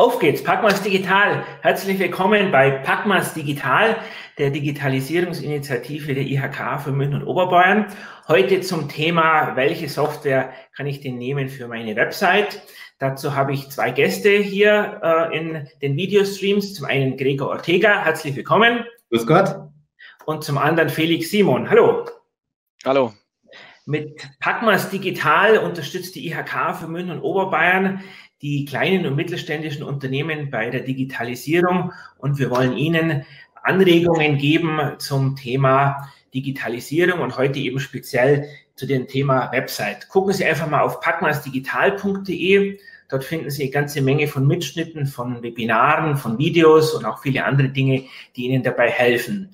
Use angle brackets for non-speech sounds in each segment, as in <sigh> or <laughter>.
Auf geht's, Packmas Digital. Herzlich willkommen bei Packmas Digital, der Digitalisierungsinitiative der IHK für München und Oberbayern. Heute zum Thema, welche Software kann ich denn nehmen für meine Website? Dazu habe ich zwei Gäste hier äh, in den Videostreams. Zum einen Gregor Ortega, herzlich willkommen. Grüß Gott. Und zum anderen Felix Simon. Hallo. Hallo. Mit Packmas Digital unterstützt die IHK für München und Oberbayern die kleinen und mittelständischen Unternehmen bei der Digitalisierung und wir wollen Ihnen Anregungen geben zum Thema Digitalisierung und heute eben speziell zu dem Thema Website. Gucken Sie einfach mal auf packmasdigital.de. Dort finden Sie eine ganze Menge von Mitschnitten, von Webinaren, von Videos und auch viele andere Dinge, die Ihnen dabei helfen.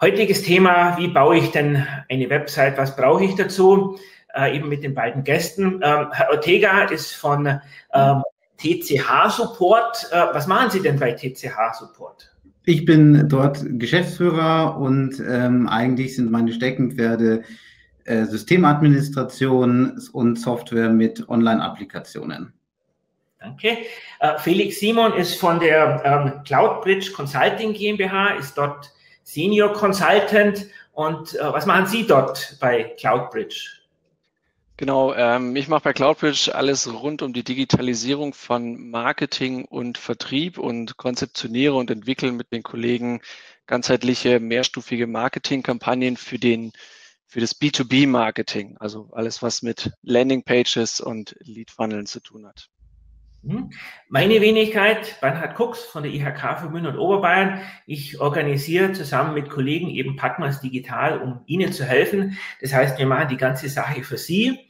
Heutiges Thema, wie baue ich denn eine Website? Was brauche ich dazu? Äh, eben mit den beiden Gästen. Ähm, Herr Ortega ist von ähm, TCH Support. Äh, was machen Sie denn bei TCH Support? Ich bin dort Geschäftsführer und ähm, eigentlich sind meine Steckenpferde äh, Systemadministration und Software mit Online-Applikationen. Danke. Äh, Felix Simon ist von der ähm, CloudBridge Consulting GmbH, ist dort Senior Consultant. Und äh, was machen Sie dort bei CloudBridge? Genau, ähm, ich mache bei CloudBridge alles rund um die Digitalisierung von Marketing und Vertrieb und konzeptioniere und entwickle mit den Kollegen ganzheitliche mehrstufige Marketingkampagnen für den für das B2B-Marketing, also alles, was mit Landingpages und Lead-Funneln zu tun hat. Mhm. Meine Wenigkeit, Bernhard Kucks von der IHK für München und Oberbayern. Ich organisiere zusammen mit Kollegen eben Packmas Digital, um Ihnen zu helfen. Das heißt, wir machen die ganze Sache für Sie.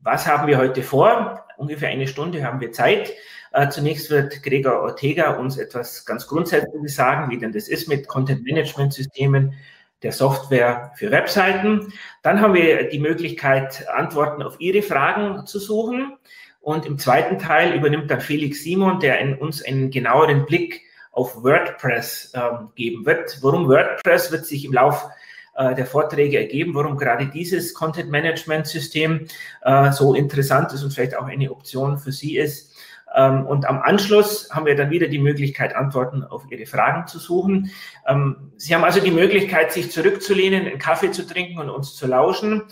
Was haben wir heute vor? Ungefähr eine Stunde haben wir Zeit. Äh, zunächst wird Gregor Ortega uns etwas ganz Grundsätzliches sagen, wie denn das ist mit Content-Management-Systemen, der Software für Webseiten. Dann haben wir die Möglichkeit, Antworten auf Ihre Fragen zu suchen. Und im zweiten Teil übernimmt dann Felix Simon, der in uns einen genaueren Blick auf WordPress ähm, geben wird. Warum WordPress wird sich im Lauf äh, der Vorträge ergeben, warum gerade dieses Content Management System äh, so interessant ist und vielleicht auch eine Option für Sie ist. Ähm, und am Anschluss haben wir dann wieder die Möglichkeit, Antworten auf Ihre Fragen zu suchen. Ähm, Sie haben also die Möglichkeit, sich zurückzulehnen, einen Kaffee zu trinken und uns zu lauschen.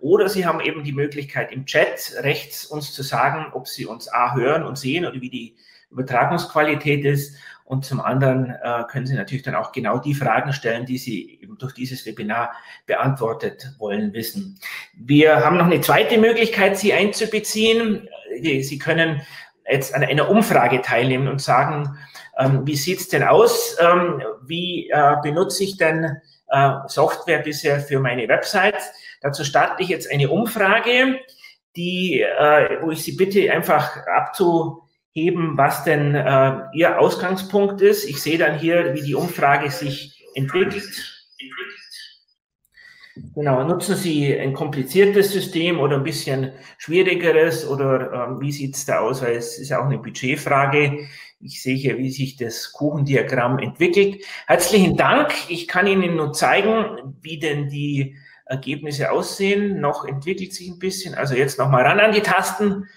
Oder Sie haben eben die Möglichkeit im Chat rechts uns zu sagen, ob Sie uns A hören und sehen oder wie die Übertragungsqualität ist. Und zum anderen äh, können Sie natürlich dann auch genau die Fragen stellen, die Sie eben durch dieses Webinar beantwortet wollen wissen. Wir haben noch eine zweite Möglichkeit, Sie einzubeziehen. Sie können jetzt an einer Umfrage teilnehmen und sagen, ähm, wie sieht's denn aus? Ähm, wie äh, benutze ich denn äh, Software bisher für meine Website? Dazu starte ich jetzt eine Umfrage, die, äh, wo ich Sie bitte, einfach abzuheben, was denn äh, Ihr Ausgangspunkt ist. Ich sehe dann hier, wie die Umfrage sich entwickelt. Genau, nutzen Sie ein kompliziertes System oder ein bisschen schwierigeres oder ähm, wie sieht es da aus? Weil es ist ja auch eine Budgetfrage. Ich sehe hier, wie sich das Kuchendiagramm entwickelt. Herzlichen Dank. Ich kann Ihnen nur zeigen, wie denn die Ergebnisse aussehen. Noch entwickelt sich ein bisschen. Also jetzt nochmal ran an die Tasten,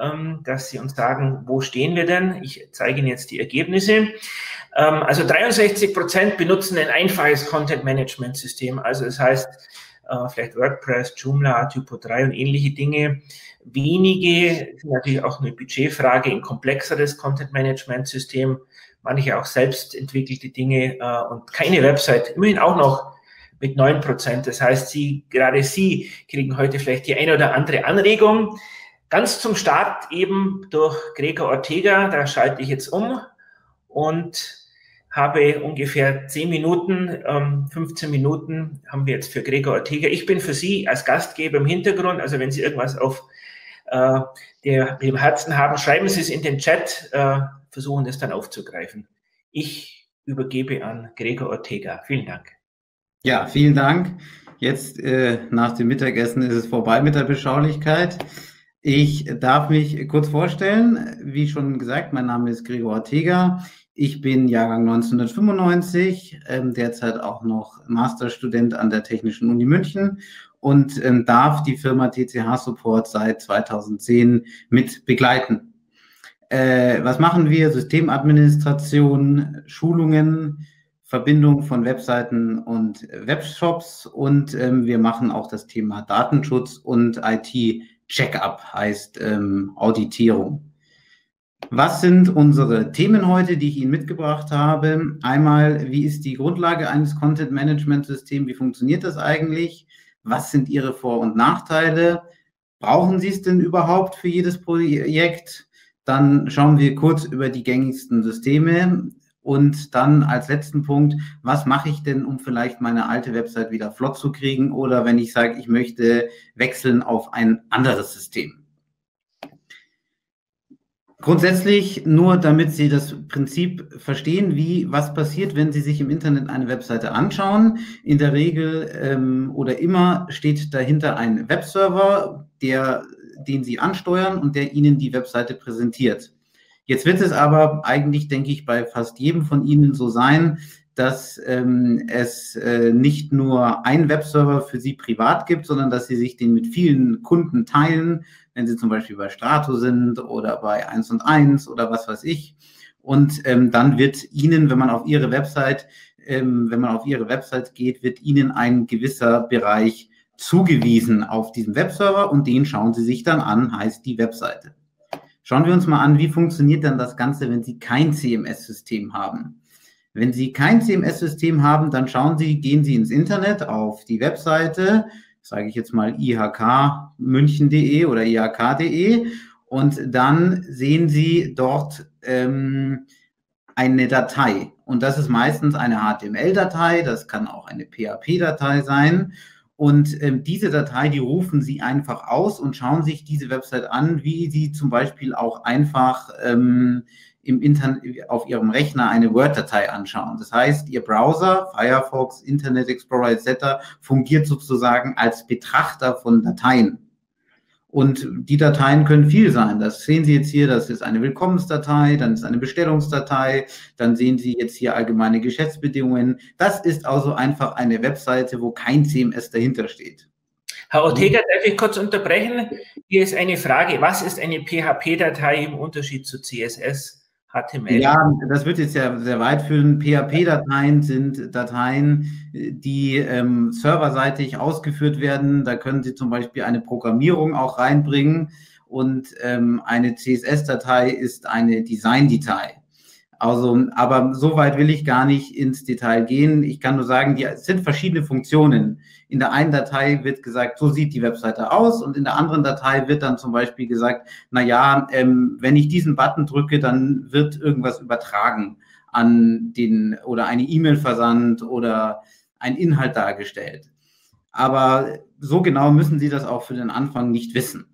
ähm, dass Sie uns sagen, wo stehen wir denn? Ich zeige Ihnen jetzt die Ergebnisse. Ähm, also 63 Prozent benutzen ein einfaches Content-Management-System. Also das heißt, äh, vielleicht WordPress, Joomla, Typo 3 und ähnliche Dinge. Wenige sind natürlich auch eine Budgetfrage, ein komplexeres Content-Management-System, manche auch selbst entwickelte Dinge äh, und keine Website. Immerhin auch noch mit neun Prozent. Das heißt, Sie, gerade Sie kriegen heute vielleicht die eine oder andere Anregung. Ganz zum Start eben durch Gregor Ortega, da schalte ich jetzt um und habe ungefähr zehn Minuten, ähm, 15 Minuten haben wir jetzt für Gregor Ortega. Ich bin für Sie als Gastgeber im Hintergrund, also wenn Sie irgendwas auf äh, der, dem Herzen haben, schreiben Sie es in den Chat, äh, versuchen es dann aufzugreifen. Ich übergebe an Gregor Ortega. Vielen Dank. Ja, vielen Dank. Jetzt äh, nach dem Mittagessen ist es vorbei mit der Beschaulichkeit. Ich darf mich kurz vorstellen. Wie schon gesagt, mein Name ist Gregor Ortega. Ich bin Jahrgang 1995, ähm, derzeit auch noch Masterstudent an der Technischen Uni München und ähm, darf die Firma TCH Support seit 2010 mit begleiten. Äh, was machen wir? Systemadministration, Schulungen, Verbindung von Webseiten und Webshops und ähm, wir machen auch das Thema Datenschutz und IT-Checkup, heißt ähm, Auditierung. Was sind unsere Themen heute, die ich Ihnen mitgebracht habe? Einmal, wie ist die Grundlage eines Content Management Systems? Wie funktioniert das eigentlich? Was sind Ihre Vor- und Nachteile? Brauchen Sie es denn überhaupt für jedes Projekt? Dann schauen wir kurz über die gängigsten Systeme. Und dann als letzten Punkt, was mache ich denn, um vielleicht meine alte Website wieder flott zu kriegen? Oder wenn ich sage, ich möchte wechseln auf ein anderes System. Grundsätzlich nur, damit Sie das Prinzip verstehen, wie was passiert, wenn Sie sich im Internet eine Webseite anschauen. In der Regel ähm, oder immer steht dahinter ein Webserver, der, den Sie ansteuern und der Ihnen die Webseite präsentiert. Jetzt wird es aber eigentlich, denke ich, bei fast jedem von Ihnen so sein, dass ähm, es äh, nicht nur einen Webserver für Sie privat gibt, sondern dass Sie sich den mit vielen Kunden teilen, wenn Sie zum Beispiel bei Strato sind oder bei 1 und 1 oder was weiß ich. Und ähm, dann wird Ihnen, wenn man auf Ihre Website, ähm, wenn man auf Ihre Website geht, wird Ihnen ein gewisser Bereich zugewiesen auf diesem Webserver und den schauen Sie sich dann an, heißt die Webseite. Schauen wir uns mal an, wie funktioniert dann das Ganze, wenn Sie kein CMS-System haben. Wenn Sie kein CMS-System haben, dann schauen Sie, gehen Sie ins Internet auf die Webseite, sage ich jetzt mal ihkmünchen.de oder ihk.de und dann sehen Sie dort ähm, eine Datei. Und das ist meistens eine HTML-Datei, das kann auch eine PHP-Datei sein. Und ähm, diese Datei, die rufen Sie einfach aus und schauen sich diese Website an, wie Sie zum Beispiel auch einfach ähm, im Internet, auf Ihrem Rechner eine Word-Datei anschauen. Das heißt, Ihr Browser, Firefox, Internet Explorer etc. fungiert sozusagen als Betrachter von Dateien. Und die Dateien können viel sein. Das sehen Sie jetzt hier, das ist eine Willkommensdatei, dann ist eine Bestellungsdatei, dann sehen Sie jetzt hier allgemeine Geschäftsbedingungen. Das ist also einfach eine Webseite, wo kein CMS dahinter steht. Herr Ortega, darf ich kurz unterbrechen? Hier ist eine Frage. Was ist eine PHP-Datei im Unterschied zu CSS? HTML. Ja, das wird jetzt ja sehr weit führen. PHP-Dateien sind Dateien, die ähm, serverseitig ausgeführt werden. Da können Sie zum Beispiel eine Programmierung auch reinbringen. Und ähm, eine CSS-Datei ist eine Design-Datei. Also, aber so weit will ich gar nicht ins Detail gehen. Ich kann nur sagen, die, es sind verschiedene Funktionen. In der einen Datei wird gesagt, so sieht die Webseite aus und in der anderen Datei wird dann zum Beispiel gesagt, na ja, ähm, wenn ich diesen Button drücke, dann wird irgendwas übertragen an den oder eine E-Mail versandt oder ein Inhalt dargestellt. Aber so genau müssen Sie das auch für den Anfang nicht wissen.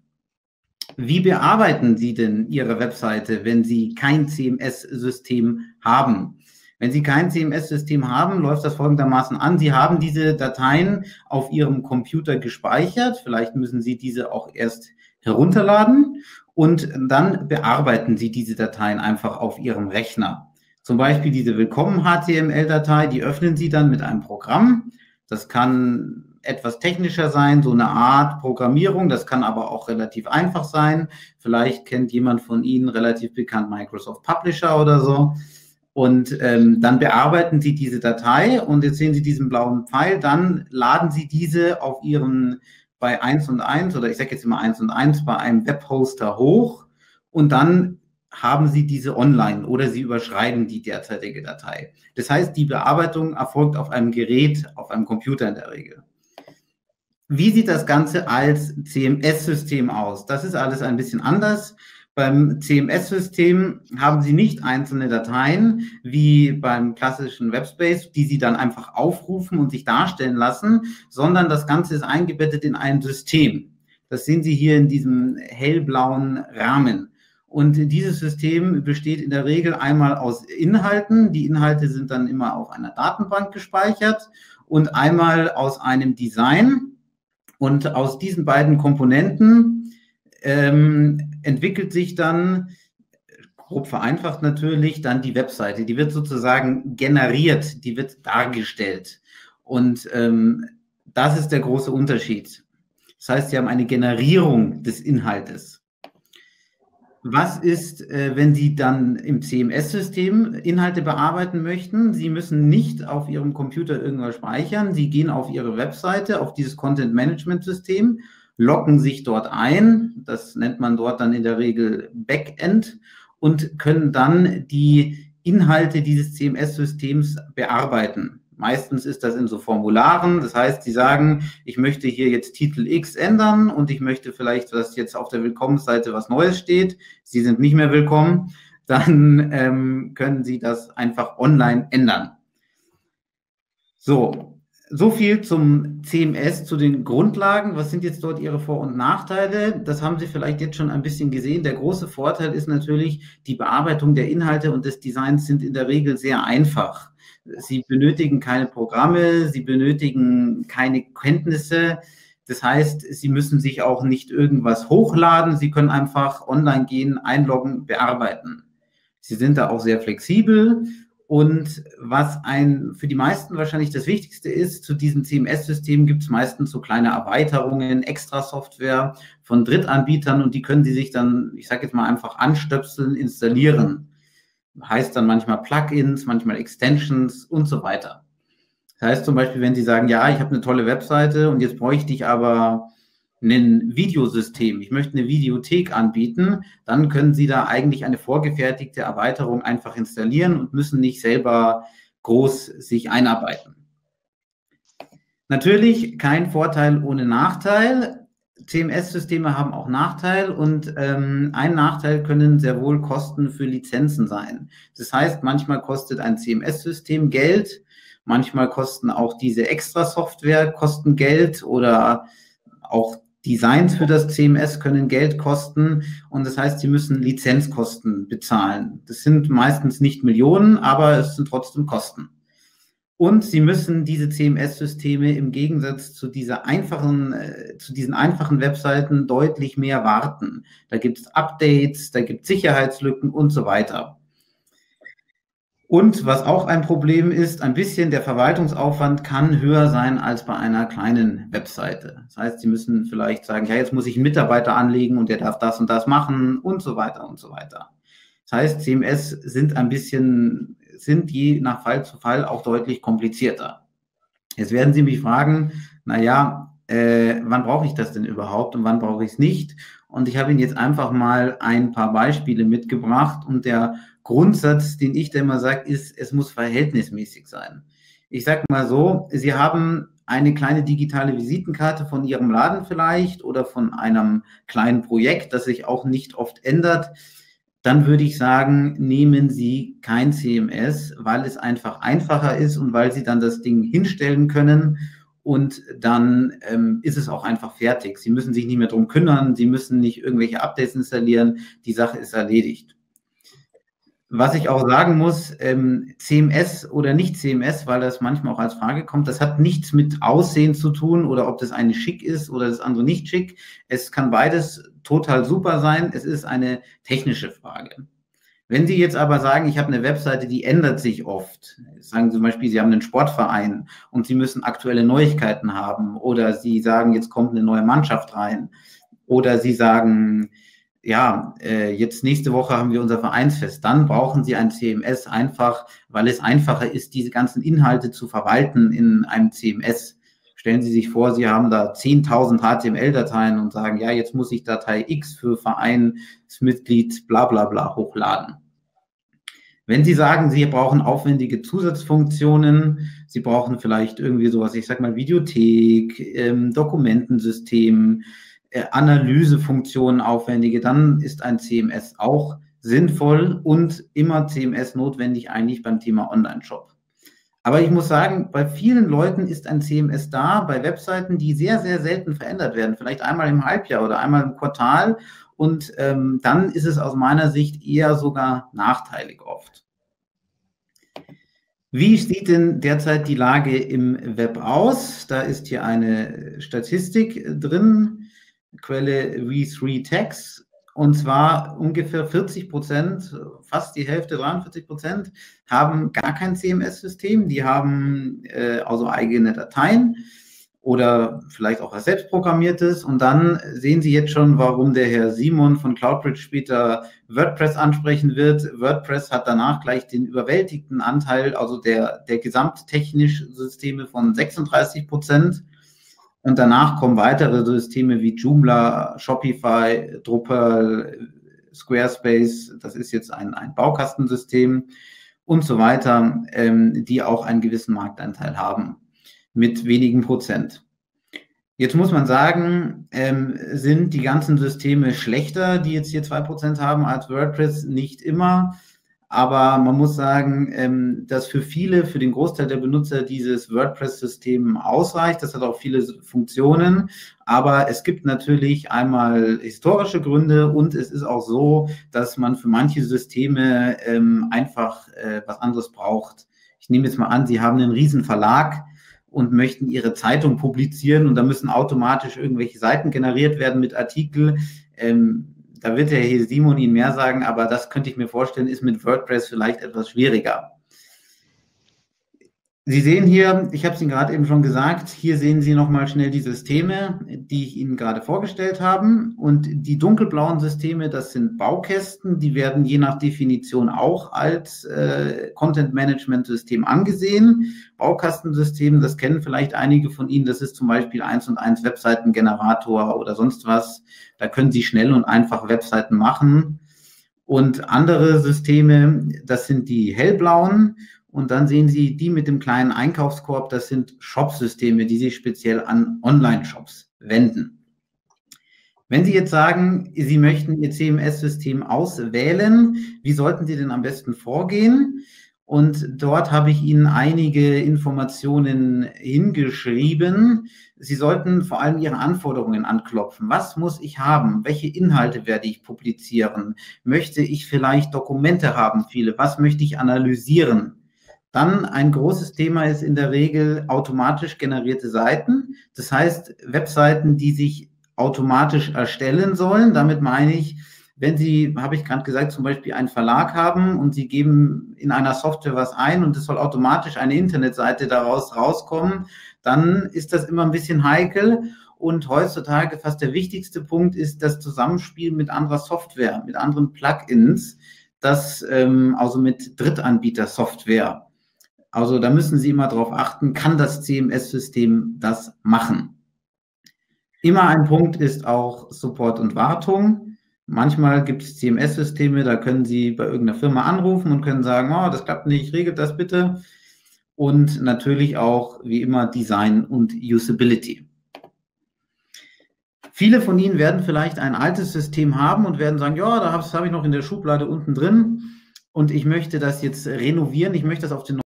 Wie bearbeiten Sie denn Ihre Webseite, wenn Sie kein CMS-System haben? Wenn Sie kein CMS-System haben, läuft das folgendermaßen an. Sie haben diese Dateien auf Ihrem Computer gespeichert. Vielleicht müssen Sie diese auch erst herunterladen und dann bearbeiten Sie diese Dateien einfach auf Ihrem Rechner. Zum Beispiel diese Willkommen-HTML-Datei, die öffnen Sie dann mit einem Programm. Das kann etwas technischer sein, so eine Art Programmierung. Das kann aber auch relativ einfach sein. Vielleicht kennt jemand von Ihnen relativ bekannt Microsoft Publisher oder so. Und ähm, dann bearbeiten Sie diese Datei und jetzt sehen Sie diesen blauen Pfeil. Dann laden Sie diese auf Ihren bei 1 und 1 oder ich sage jetzt immer 1 und 1 bei einem Webhoster hoch und dann haben Sie diese online oder Sie überschreiben die derzeitige Datei. Das heißt, die Bearbeitung erfolgt auf einem Gerät, auf einem Computer in der Regel. Wie sieht das Ganze als CMS-System aus? Das ist alles ein bisschen anders. Beim CMS-System haben Sie nicht einzelne Dateien wie beim klassischen Webspace, die Sie dann einfach aufrufen und sich darstellen lassen, sondern das Ganze ist eingebettet in ein System. Das sehen Sie hier in diesem hellblauen Rahmen. Und dieses System besteht in der Regel einmal aus Inhalten. Die Inhalte sind dann immer auf einer Datenbank gespeichert und einmal aus einem Design. Und aus diesen beiden Komponenten ähm, entwickelt sich dann, grob vereinfacht natürlich, dann die Webseite. Die wird sozusagen generiert, die wird dargestellt. Und ähm, das ist der große Unterschied. Das heißt, Sie haben eine Generierung des Inhaltes. Was ist, äh, wenn Sie dann im CMS-System Inhalte bearbeiten möchten? Sie müssen nicht auf Ihrem Computer irgendwas speichern. Sie gehen auf Ihre Webseite, auf dieses Content-Management-System, loggen sich dort ein. Das nennt man dort dann in der Regel Backend und können dann die Inhalte dieses CMS-Systems bearbeiten. Meistens ist das in so Formularen. Das heißt, Sie sagen, ich möchte hier jetzt Titel X ändern und ich möchte vielleicht, dass jetzt auf der Willkommensseite was Neues steht. Sie sind nicht mehr willkommen. <laughs> Dann ähm, können Sie das einfach online ändern. So, so viel zum CMS, zu den Grundlagen. Was sind jetzt dort Ihre Vor- und Nachteile? Das haben Sie vielleicht jetzt schon ein bisschen gesehen. Der große Vorteil ist natürlich, die Bearbeitung der Inhalte und des Designs sind in der Regel sehr einfach. Sie benötigen keine Programme, sie benötigen keine Kenntnisse. Das heißt, sie müssen sich auch nicht irgendwas hochladen. Sie können einfach online gehen, einloggen, bearbeiten. Sie sind da auch sehr flexibel. Und was ein für die meisten wahrscheinlich das Wichtigste ist, zu diesem CMS-System gibt es meistens so kleine Erweiterungen, extra Software von Drittanbietern und die können Sie sich dann, ich sage jetzt mal einfach anstöpseln, installieren heißt dann manchmal Plugins, manchmal Extensions und so weiter. Das heißt zum Beispiel, wenn Sie sagen, ja, ich habe eine tolle Webseite und jetzt bräuchte ich aber ein Videosystem, ich möchte eine Videothek anbieten, dann können Sie da eigentlich eine vorgefertigte Erweiterung einfach installieren und müssen nicht selber groß sich einarbeiten. Natürlich kein Vorteil ohne Nachteil. CMS-Systeme haben auch Nachteile und ähm, ein Nachteil können sehr wohl Kosten für Lizenzen sein. Das heißt, manchmal kostet ein CMS-System Geld, manchmal kosten auch diese Extra-Software kosten Geld oder auch Designs für das CMS können Geld kosten und das heißt, sie müssen Lizenzkosten bezahlen. Das sind meistens nicht Millionen, aber es sind trotzdem Kosten. Und sie müssen diese CMS-Systeme im Gegensatz zu dieser einfachen, äh, zu diesen einfachen Webseiten deutlich mehr warten. Da gibt es Updates, da gibt es Sicherheitslücken und so weiter. Und was auch ein Problem ist, ein bisschen der Verwaltungsaufwand kann höher sein als bei einer kleinen Webseite. Das heißt, Sie müssen vielleicht sagen, ja, jetzt muss ich einen Mitarbeiter anlegen und der darf das und das machen und so weiter und so weiter. Das heißt, CMS sind ein bisschen sind je nach Fall zu Fall auch deutlich komplizierter. Jetzt werden Sie mich fragen, naja, äh, wann brauche ich das denn überhaupt und wann brauche ich es nicht? Und ich habe Ihnen jetzt einfach mal ein paar Beispiele mitgebracht und der Grundsatz, den ich da immer sage, ist, es muss verhältnismäßig sein. Ich sage mal so, Sie haben eine kleine digitale Visitenkarte von Ihrem Laden vielleicht oder von einem kleinen Projekt, das sich auch nicht oft ändert dann würde ich sagen, nehmen Sie kein CMS, weil es einfach einfacher ist und weil Sie dann das Ding hinstellen können und dann ähm, ist es auch einfach fertig. Sie müssen sich nicht mehr drum kümmern, Sie müssen nicht irgendwelche Updates installieren, die Sache ist erledigt. Was ich auch sagen muss, ähm, CMS oder nicht CMS, weil das manchmal auch als Frage kommt, das hat nichts mit Aussehen zu tun oder ob das eine schick ist oder das andere nicht schick. Es kann beides total super sein. Es ist eine technische Frage. Wenn Sie jetzt aber sagen, ich habe eine Webseite, die ändert sich oft, sagen Sie zum Beispiel, Sie haben einen Sportverein und Sie müssen aktuelle Neuigkeiten haben oder Sie sagen, jetzt kommt eine neue Mannschaft rein oder Sie sagen, ja, äh, jetzt nächste Woche haben wir unser Vereinsfest, dann brauchen Sie ein CMS einfach, weil es einfacher ist, diese ganzen Inhalte zu verwalten in einem CMS. Stellen Sie sich vor, Sie haben da 10.000 HTML-Dateien und sagen, ja, jetzt muss ich Datei X für Vereinsmitglied bla bla bla hochladen. Wenn Sie sagen, Sie brauchen aufwendige Zusatzfunktionen, Sie brauchen vielleicht irgendwie sowas, ich sag mal Videothek, ähm, Dokumentensystem, Analysefunktionen aufwendige, dann ist ein CMS auch sinnvoll und immer CMS notwendig eigentlich beim Thema Online-Shop. Aber ich muss sagen, bei vielen Leuten ist ein CMS da, bei Webseiten, die sehr, sehr selten verändert werden, vielleicht einmal im Halbjahr oder einmal im Quartal. Und ähm, dann ist es aus meiner Sicht eher sogar nachteilig oft. Wie sieht denn derzeit die Lage im Web aus? Da ist hier eine Statistik drin, Quelle V3 Tags. Und zwar ungefähr 40 Prozent, fast die Hälfte, 43 Prozent, haben gar kein CMS-System. Die haben äh, also eigene Dateien. oder vielleicht auch was selbstprogrammiertes. Und dann sehen Sie jetzt schon, warum der Herr Simon von Cloudbridge später WordPress ansprechen wird. WordPress hat danach gleich den überwältigten Anteil, also der, der gesamttechnisch Systeme von 36 Prozent. Und danach kommen weitere Systeme wie Joomla, Shopify, Drupal, Squarespace, das ist jetzt ein, ein Baukastensystem und so weiter, ähm, die auch einen gewissen Marktanteil haben mit wenigen Prozent. Jetzt muss man sagen, ähm, sind die ganzen Systeme schlechter, die jetzt hier zwei Prozent haben als WordPress? Nicht immer. Aber man muss sagen, ähm, dass für viele, für den Großteil der Benutzer dieses WordPress-System ausreicht. Das hat auch viele Funktionen. Aber es gibt natürlich einmal historische Gründe und es ist auch so, dass man für manche Systeme ähm, einfach äh, was anderes braucht. Ich nehme jetzt mal an, Sie haben einen riesen Verlag und möchten ihre Zeitung publizieren und da müssen automatisch irgendwelche Seiten generiert werden mit Artikel. Ähm, da wird der hier Simon Ihnen mehr sagen, aber das könnte ich mir vorstellen, ist mit WordPress vielleicht etwas schwieriger. Sie sehen hier, ich habe es Ihnen gerade eben schon gesagt, hier sehen Sie nochmal schnell die Systeme, die ich Ihnen gerade vorgestellt habe. Und die dunkelblauen Systeme, das sind Baukästen, die werden je nach Definition auch als äh, Content-Management-System angesehen. Baukastensystem, das kennen vielleicht einige von Ihnen, das ist zum Beispiel 1 und 1 Webseitengenerator oder sonst was. Da können Sie schnell und einfach Webseiten machen. Und andere Systeme, das sind die hellblauen. Und dann sehen Sie die mit dem kleinen Einkaufskorb, das sind Shop-Systeme, die sich speziell an Online-Shops wenden. Wenn Sie jetzt sagen, Sie möchten Ihr CMS-System auswählen, wie sollten Sie denn am besten vorgehen? Und dort habe ich Ihnen einige Informationen hingeschrieben. Sie sollten vor allem Ihre Anforderungen anklopfen. Was muss ich haben? Welche Inhalte werde ich publizieren? Möchte ich vielleicht Dokumente haben? Viele. Was möchte ich analysieren? Dann ein großes Thema ist in der Regel automatisch generierte Seiten. Das heißt, Webseiten, die sich automatisch erstellen sollen. Damit meine ich, wenn Sie, habe ich gerade gesagt, zum Beispiel einen Verlag haben und Sie geben in einer Software was ein und es soll automatisch eine Internetseite daraus rauskommen, dann ist das immer ein bisschen heikel. Und heutzutage fast der wichtigste Punkt ist das Zusammenspiel mit anderer Software, mit anderen Plugins, das ähm, also mit Drittanbieter-Software. Also da müssen Sie immer darauf achten, kann das CMS-System das machen? Immer ein Punkt ist auch Support und Wartung. Manchmal gibt es CMS-Systeme, da können Sie bei irgendeiner Firma anrufen und können sagen, oh, das klappt nicht, regelt das bitte. Und natürlich auch, wie immer, Design und Usability. Viele von Ihnen werden vielleicht ein altes System haben und werden sagen, ja, das habe ich noch in der Schublade unten drin und ich möchte das jetzt renovieren, ich möchte das auf den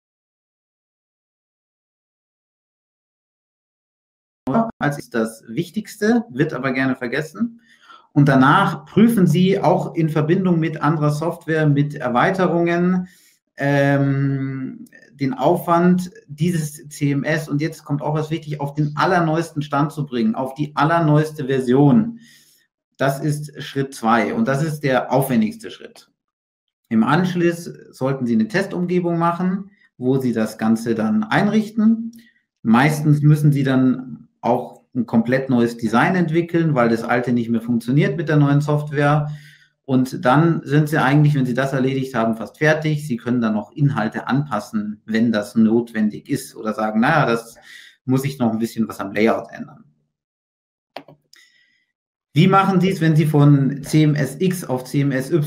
als ist das Wichtigste, wird aber gerne vergessen. Und danach prüfen Sie auch in Verbindung mit anderer Software, mit Erweiterungen, ähm, den Aufwand dieses CMS und jetzt kommt auch was wichtig, auf den allerneuesten Stand zu bringen, auf die allerneueste Version. Das ist Schritt zwei und das ist der aufwendigste Schritt. Im Anschluss sollten Sie eine Testumgebung machen, wo Sie das Ganze dann einrichten. Meistens müssen Sie dann auch ein komplett neues Design entwickeln, weil das alte nicht mehr funktioniert mit der neuen Software. Und dann sind Sie eigentlich, wenn Sie das erledigt haben, fast fertig. Sie können dann noch Inhalte anpassen, wenn das notwendig ist oder sagen, naja, das muss ich noch ein bisschen was am Layout ändern. Wie machen Sie es, wenn Sie von CMSX auf CMSY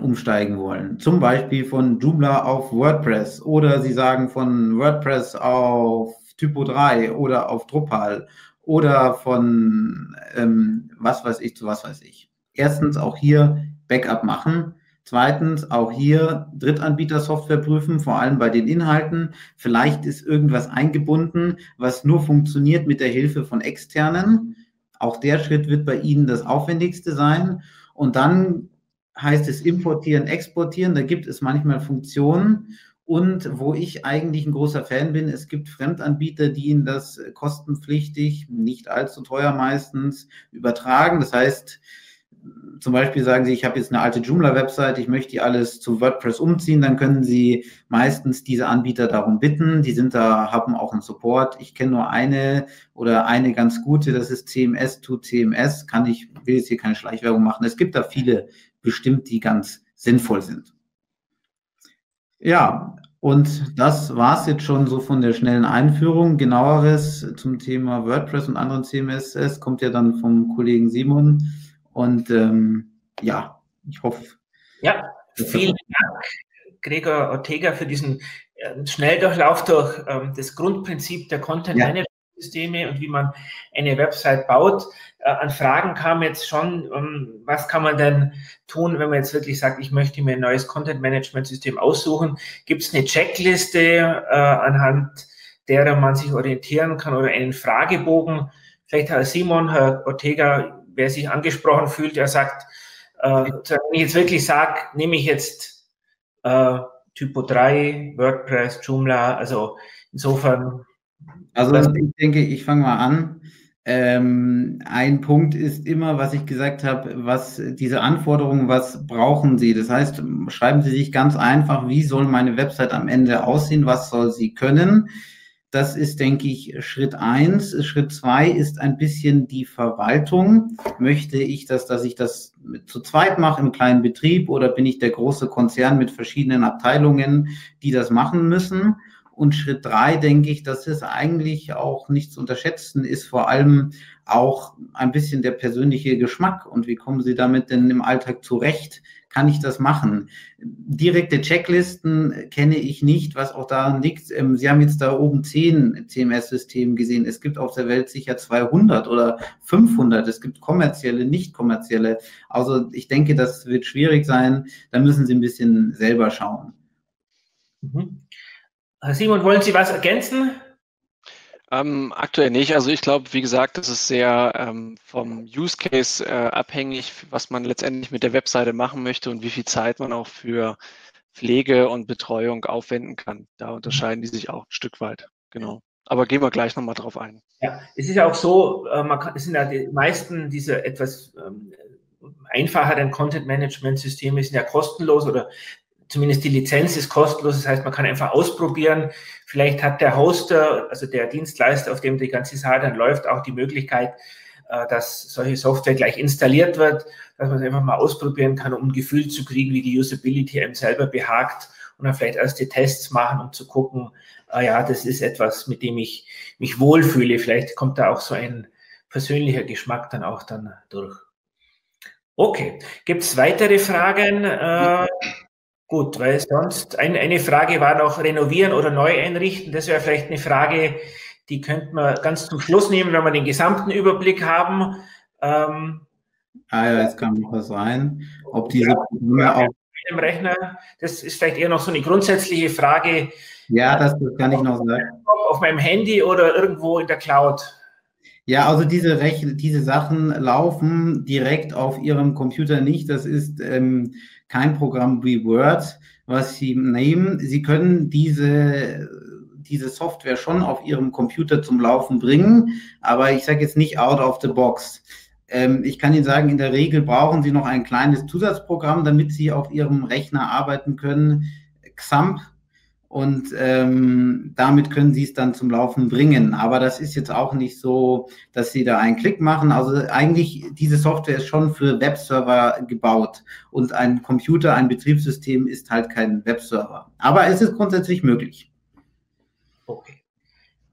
umsteigen wollen? Zum Beispiel von Joomla auf WordPress oder Sie sagen von WordPress auf Typo 3 oder auf Drupal oder von ähm, was weiß ich zu was weiß ich. Erstens auch hier Backup machen. Zweitens auch hier Drittanbieter-Software prüfen, vor allem bei den Inhalten. Vielleicht ist irgendwas eingebunden, was nur funktioniert mit der Hilfe von externen. Auch der Schritt wird bei Ihnen das aufwendigste sein. Und dann heißt es importieren, exportieren. Da gibt es manchmal Funktionen und wo ich eigentlich ein großer Fan bin, es gibt Fremdanbieter, die Ihnen das kostenpflichtig, nicht allzu teuer meistens, übertragen. Das heißt, zum Beispiel sagen Sie, ich habe jetzt eine alte Joomla-Website, ich möchte die alles zu WordPress umziehen, dann können Sie meistens diese Anbieter darum bitten. Die sind da, haben auch einen Support. Ich kenne nur eine oder eine ganz gute, das ist CMS to CMS. Kann ich, will jetzt hier keine Schleichwerbung machen. Es gibt da viele bestimmt, die ganz sinnvoll sind. Ja, und das war es jetzt schon so von der schnellen Einführung. Genaueres zum Thema WordPress und anderen CMSS kommt ja dann vom Kollegen Simon. Und ähm, ja, ich hoffe. Ja, vielen Dank, Gregor Ortega, für diesen äh, Schnelldurchlauf durch ähm, das Grundprinzip der Content Management. Systeme und wie man eine Website baut. Äh, an Fragen kam jetzt schon, ähm, was kann man denn tun, wenn man jetzt wirklich sagt, ich möchte mir ein neues Content Management System aussuchen? Gibt es eine Checkliste, äh, anhand derer man sich orientieren kann oder einen Fragebogen? Vielleicht Herr Simon, Herr Ortega, wer sich angesprochen fühlt, der sagt, äh, wenn ich jetzt wirklich sage, nehme ich jetzt äh, Typo 3, WordPress, Joomla, also insofern. Also ich denke, ich fange mal an. Ähm, ein Punkt ist immer, was ich gesagt habe, was diese Anforderungen, was brauchen Sie? Das heißt, schreiben Sie sich ganz einfach, wie soll meine Website am Ende aussehen? Was soll sie können? Das ist, denke ich, Schritt eins. Schritt zwei ist ein bisschen die Verwaltung. Möchte ich das, dass ich das zu zweit mache im kleinen Betrieb oder bin ich der große Konzern mit verschiedenen Abteilungen, die das machen müssen? Und Schritt drei, denke ich, dass es eigentlich auch nicht zu unterschätzen ist, vor allem auch ein bisschen der persönliche Geschmack. Und wie kommen Sie damit denn im Alltag zurecht? kann ich das machen? Direkte Checklisten kenne ich nicht, was auch daran liegt. Ähm, Sie haben jetzt da oben zehn CMS-Systeme gesehen. Es gibt auf der Welt sicher 200 oder 500. Es gibt kommerzielle, nicht kommerzielle. Also ich denke, das wird schwierig sein. Da müssen Sie ein bisschen selber schauen. Mhm. Herr Simon, wollen Sie was ergänzen? Ähm, aktuell nicht. Also ich glaube, wie gesagt, das ist sehr ähm, vom Use Case äh, abhängig, was man letztendlich mit der Webseite machen möchte und wie viel Zeit man auch für Pflege und Betreuung aufwenden kann. Da unterscheiden die sich auch ein Stück weit. Genau. Aber gehen wir gleich nochmal drauf ein. Ja, es ist ja auch so, äh, man kann, es sind ja die meisten dieser etwas ähm, einfacheren Content-Management-Systeme sind ja kostenlos oder zumindest die Lizenz ist kostenlos. Das heißt, man kann einfach ausprobieren. Vielleicht hat der Hoster, also der Dienstleister, auf dem die ganze Sache dann läuft, auch die Möglichkeit, äh, dass solche Software gleich installiert wird, dass man es einfach mal ausprobieren kann, um ein Gefühl zu kriegen, wie die Usability einem selber behagt und dann vielleicht erste Tests machen, um zu gucken, ah ja, das ist etwas, mit dem ich mich wohlfühle. Vielleicht kommt da auch so ein persönlicher Geschmack dann auch dann durch. Okay, gibt es weitere Fragen? Äh, Gut, weil sonst ein, eine Frage war noch renovieren oder neu einrichten. Das wäre vielleicht eine Frage, die könnte man ganz zum Schluss nehmen, wenn wir den gesamten Überblick haben. Ähm, ah ja, jetzt kam noch was rein. Ob diese Probleme auch im Rechner, das ist vielleicht eher noch so eine grundsätzliche Frage. Ja, das kann ich noch sagen. Auf meinem Handy oder irgendwo in der Cloud. Ja, also diese, Rech diese Sachen laufen direkt auf Ihrem Computer nicht. Das ist ähm, kein Programm wie Word, was Sie nehmen. Sie können diese, diese Software schon auf Ihrem Computer zum Laufen bringen, aber ich sage jetzt nicht out of the box. Ähm, ich kann Ihnen sagen, in der Regel brauchen Sie noch ein kleines Zusatzprogramm, damit Sie auf Ihrem Rechner arbeiten können. XAMPP und ähm, damit können Sie es dann zum Laufen bringen. Aber das ist jetzt auch nicht so, dass Sie da einen Klick machen. Also eigentlich, diese Software ist schon für Webserver gebaut und ein Computer, ein Betriebssystem ist halt kein Webserver. Aber es ist grundsätzlich möglich. Okay.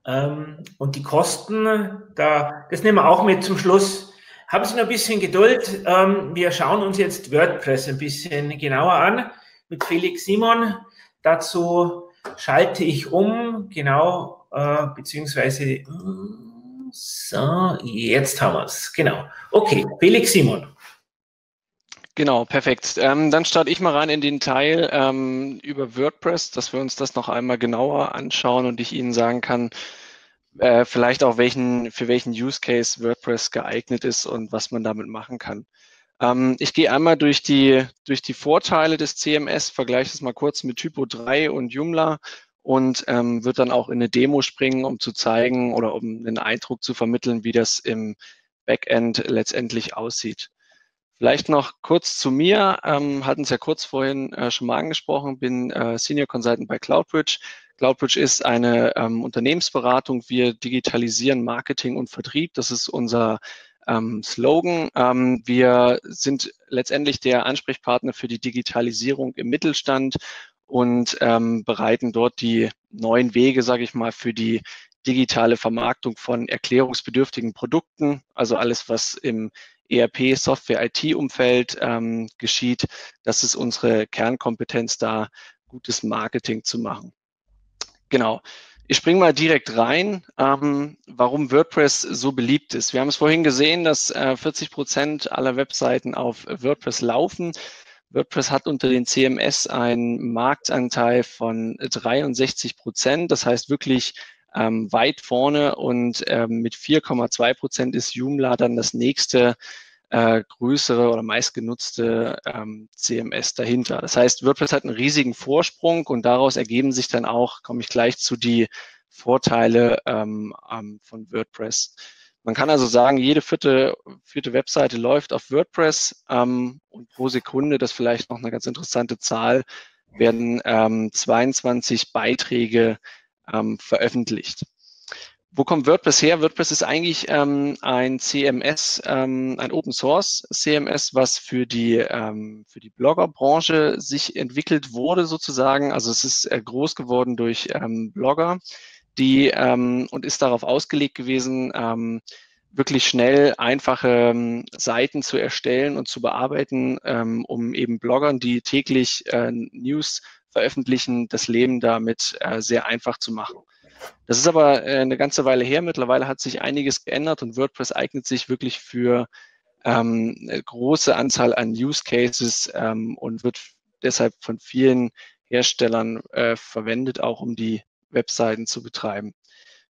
Ähm, und die Kosten, da, das nehmen wir auch mit zum Schluss. Haben Sie noch ein bisschen Geduld. Ähm, wir schauen uns jetzt WordPress ein bisschen genauer an mit Felix Simon. Dazu schalte ich um, genau, äh, beziehungsweise, so, jetzt haben wir es, genau. Okay, Felix Simon. Genau, perfekt. Ähm, dann starte ich mal rein in den Teil ähm, über WordPress, dass wir uns das noch einmal genauer anschauen und ich Ihnen sagen kann, äh, vielleicht auch welchen, für welchen Use Case WordPress geeignet ist und was man damit machen kann. Ähm, ich gehe einmal durch die, durch die Vorteile des CMS, vergleiche es mal kurz mit Typo 3 und Joomla und ähm, wird dann auch in eine Demo springen, um zu zeigen oder um einen Eindruck zu vermitteln, wie das im Backend letztendlich aussieht. Vielleicht noch kurz zu mir, ähm, hatten es ja kurz vorhin äh, schon mal angesprochen, bin äh, Senior Consultant bei CloudBridge. CloudBridge ist eine ähm, Unternehmensberatung. Wir digitalisieren Marketing und Vertrieb. Das ist unser ähm, Slogan. Ähm, wir sind letztendlich der Ansprechpartner für die Digitalisierung im Mittelstand und ähm, bereiten dort die neuen Wege, sage ich mal, für die digitale Vermarktung von erklärungsbedürftigen Produkten, also alles, was im ERP, Software, IT-Umfeld ähm, geschieht. Das ist unsere Kernkompetenz, da gutes Marketing zu machen. Genau. Ich springe mal direkt rein, ähm, warum WordPress so beliebt ist. Wir haben es vorhin gesehen, dass äh, 40 Prozent aller Webseiten auf WordPress laufen. WordPress hat unter den CMS einen Marktanteil von 63 Prozent. Das heißt wirklich ähm, weit vorne und ähm, mit 4,2 Prozent ist Joomla dann das nächste äh, größere oder meistgenutzte ähm, CMS dahinter. Das heißt, WordPress hat einen riesigen Vorsprung und daraus ergeben sich dann auch, komme ich gleich zu die Vorteile ähm, ähm, von WordPress. Man kann also sagen, jede vierte, vierte Webseite läuft auf WordPress ähm, und pro Sekunde, das ist vielleicht noch eine ganz interessante Zahl, werden ähm, 22 Beiträge ähm, veröffentlicht. Wo kommt WordPress her? WordPress ist eigentlich ähm, ein CMS, ähm, ein Open Source CMS, was für die, ähm, für die Bloggerbranche sich entwickelt wurde sozusagen. Also es ist äh, groß geworden durch ähm, Blogger, die ähm, und ist darauf ausgelegt gewesen, ähm, wirklich schnell einfache ähm, Seiten zu erstellen und zu bearbeiten, ähm, um eben Bloggern, die täglich äh, News veröffentlichen, das Leben damit äh, sehr einfach zu machen. Das ist aber äh, eine ganze Weile her. Mittlerweile hat sich einiges geändert und WordPress eignet sich wirklich für ähm, eine große Anzahl an Use Cases ähm, und wird deshalb von vielen Herstellern äh, verwendet, auch um die Webseiten zu betreiben.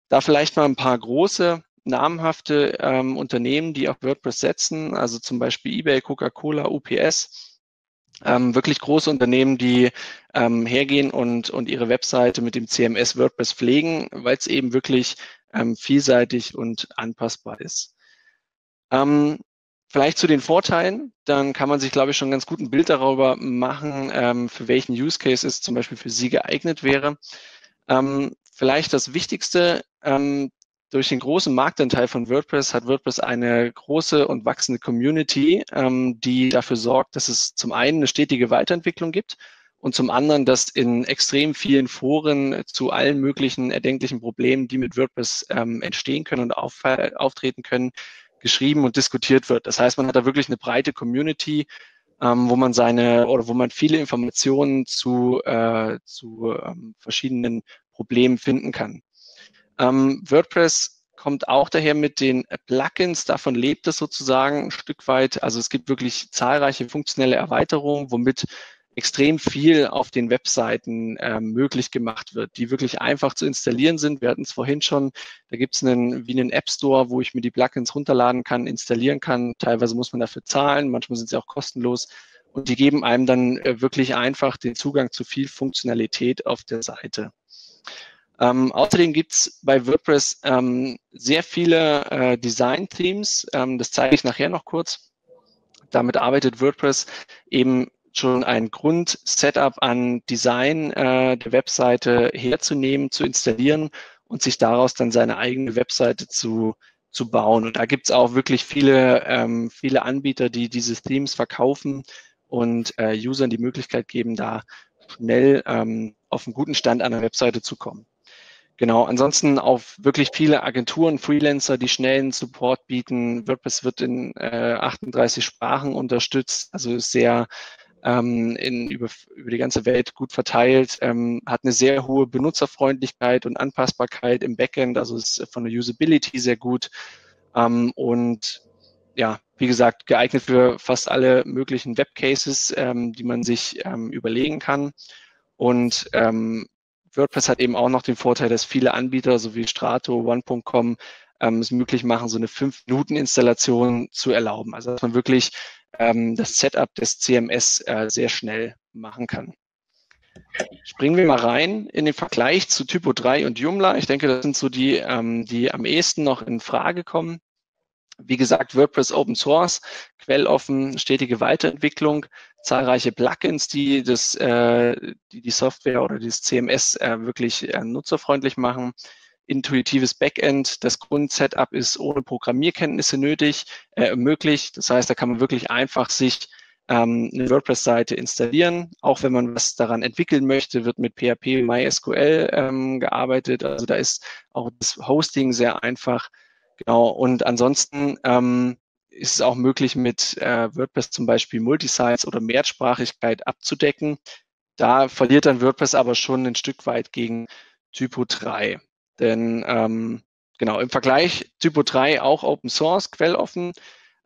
Da vielleicht mal ein paar große namhafte ähm, Unternehmen, die auf WordPress setzen, also zum Beispiel eBay, Coca-Cola, UPS, ähm, wirklich große Unternehmen, die ähm, hergehen und, und ihre Webseite mit dem CMS WordPress pflegen, weil es eben wirklich ähm, vielseitig und anpassbar ist. Ähm, vielleicht zu den Vorteilen, dann kann man sich, glaube ich, schon ganz gut ein Bild darüber machen, ähm, für welchen Use Case es zum Beispiel für Sie geeignet wäre. Ähm, vielleicht das Wichtigste, ähm, durch den großen Marktanteil von WordPress hat WordPress eine große und wachsende Community, ähm, die dafür sorgt, dass es zum einen eine stetige Weiterentwicklung gibt und zum anderen, dass in extrem vielen Foren zu allen möglichen erdenklichen Problemen, die mit WordPress ähm, entstehen können und auf, auftreten können, geschrieben und diskutiert wird. Das heißt, man hat da wirklich eine breite Community, ähm, wo man seine oder wo man viele Informationen zu, äh, zu ähm, verschiedenen Problemen finden kann. Ähm, WordPress kommt auch daher mit den Plugins, davon lebt es sozusagen ein Stück weit. Also es gibt wirklich zahlreiche funktionelle Erweiterungen, womit extrem viel auf den Webseiten äh, möglich gemacht wird, die wirklich einfach zu installieren sind. Wir hatten es vorhin schon, da gibt es einen, wie einen App Store, wo ich mir die Plugins runterladen kann, installieren kann. Teilweise muss man dafür zahlen, manchmal sind sie auch kostenlos. Und die geben einem dann äh, wirklich einfach den Zugang zu viel Funktionalität auf der Seite. Ähm, außerdem gibt es bei WordPress ähm, sehr viele äh, Design-Themes. Ähm, das zeige ich nachher noch kurz. Damit arbeitet WordPress eben schon ein Grund-Setup an Design äh, der Webseite herzunehmen, zu installieren und sich daraus dann seine eigene Webseite zu, zu bauen. Und da gibt es auch wirklich viele, ähm, viele Anbieter, die diese Themes verkaufen und äh, Usern die Möglichkeit geben, da schnell ähm, auf einen guten Stand an der Webseite zu kommen. Genau, ansonsten auf wirklich viele Agenturen, Freelancer, die schnellen Support bieten. WordPress wird in äh, 38 Sprachen unterstützt, also ist sehr ähm, in, über, über die ganze Welt gut verteilt, ähm, hat eine sehr hohe Benutzerfreundlichkeit und Anpassbarkeit im Backend, also ist von der Usability sehr gut ähm, und ja, wie gesagt, geeignet für fast alle möglichen Webcases, ähm, die man sich ähm, überlegen kann. Und ähm, WordPress hat eben auch noch den Vorteil, dass viele Anbieter, so wie Strato, One.com, ähm, es möglich machen, so eine 5-Minuten-Installation zu erlauben. Also dass man wirklich ähm, das Setup des CMS äh, sehr schnell machen kann. Springen wir mal rein in den Vergleich zu Typo 3 und Joomla. Ich denke, das sind so die, ähm, die am ehesten noch in Frage kommen. Wie gesagt, WordPress Open Source, quelloffen, stetige Weiterentwicklung, zahlreiche Plugins, die das, äh, die, die Software oder das CMS äh, wirklich äh, nutzerfreundlich machen. Intuitives Backend. Das Grundsetup ist ohne Programmierkenntnisse nötig, äh, möglich. Das heißt, da kann man wirklich einfach sich ähm, eine WordPress-Seite installieren. Auch wenn man was daran entwickeln möchte, wird mit PHP, MySQL ähm, gearbeitet. Also da ist auch das Hosting sehr einfach. Genau. Und ansonsten ähm, ist es auch möglich, mit äh, WordPress zum Beispiel Multisites oder Mehrsprachigkeit abzudecken. Da verliert dann WordPress aber schon ein Stück weit gegen Typo 3. Denn ähm, genau, im Vergleich Typo 3 auch Open Source, quelloffen,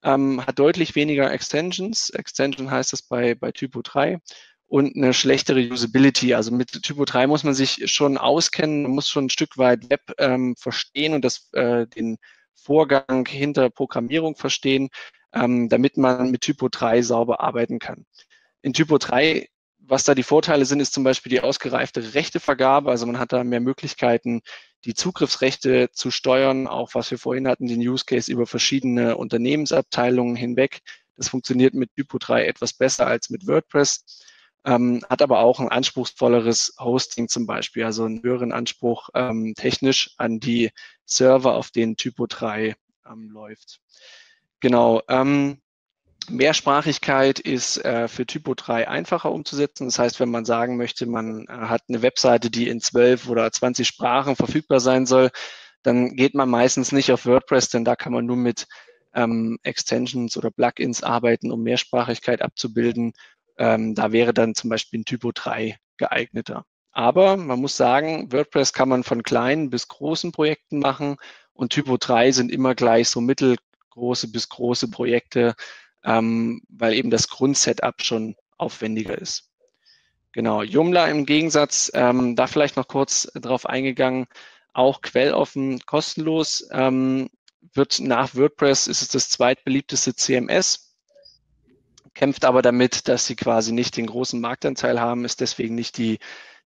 ähm, hat deutlich weniger Extensions. Extension heißt das bei, bei Typo 3 und eine schlechtere Usability. Also mit Typo 3 muss man sich schon auskennen, man muss schon ein Stück weit Web ähm, verstehen und das, äh, den Vorgang hinter Programmierung verstehen, ähm, damit man mit Typo 3 sauber arbeiten kann. In Typo 3, was da die Vorteile sind, ist zum Beispiel die ausgereifte Rechtevergabe. Also man hat da mehr Möglichkeiten, die Zugriffsrechte zu steuern, auch was wir vorhin hatten, den Use Case über verschiedene Unternehmensabteilungen hinweg. Das funktioniert mit Typo 3 etwas besser als mit WordPress ähm, hat aber auch ein anspruchsvolleres Hosting zum Beispiel, also einen höheren Anspruch ähm, technisch an die Server, auf denen Typo 3 ähm, läuft. Genau. Ähm, Mehrsprachigkeit ist äh, für Typo 3 einfacher umzusetzen. Das heißt, wenn man sagen möchte, man äh, hat eine Webseite, die in zwölf oder 20 Sprachen verfügbar sein soll, dann geht man meistens nicht auf WordPress, denn da kann man nur mit ähm, Extensions oder Plugins arbeiten, um Mehrsprachigkeit abzubilden. Ähm, da wäre dann zum Beispiel ein Typo 3 geeigneter. Aber man muss sagen, WordPress kann man von kleinen bis großen Projekten machen und Typo 3 sind immer gleich so mittelgroße bis große Projekte, ähm, weil eben das Grundsetup schon aufwendiger ist. Genau, Joomla im Gegensatz, ähm, da vielleicht noch kurz drauf eingegangen, auch quelloffen, kostenlos, ähm, wird nach WordPress, ist es das zweitbeliebteste CMS kämpft aber damit, dass sie quasi nicht den großen Marktanteil haben, es deswegen nicht die,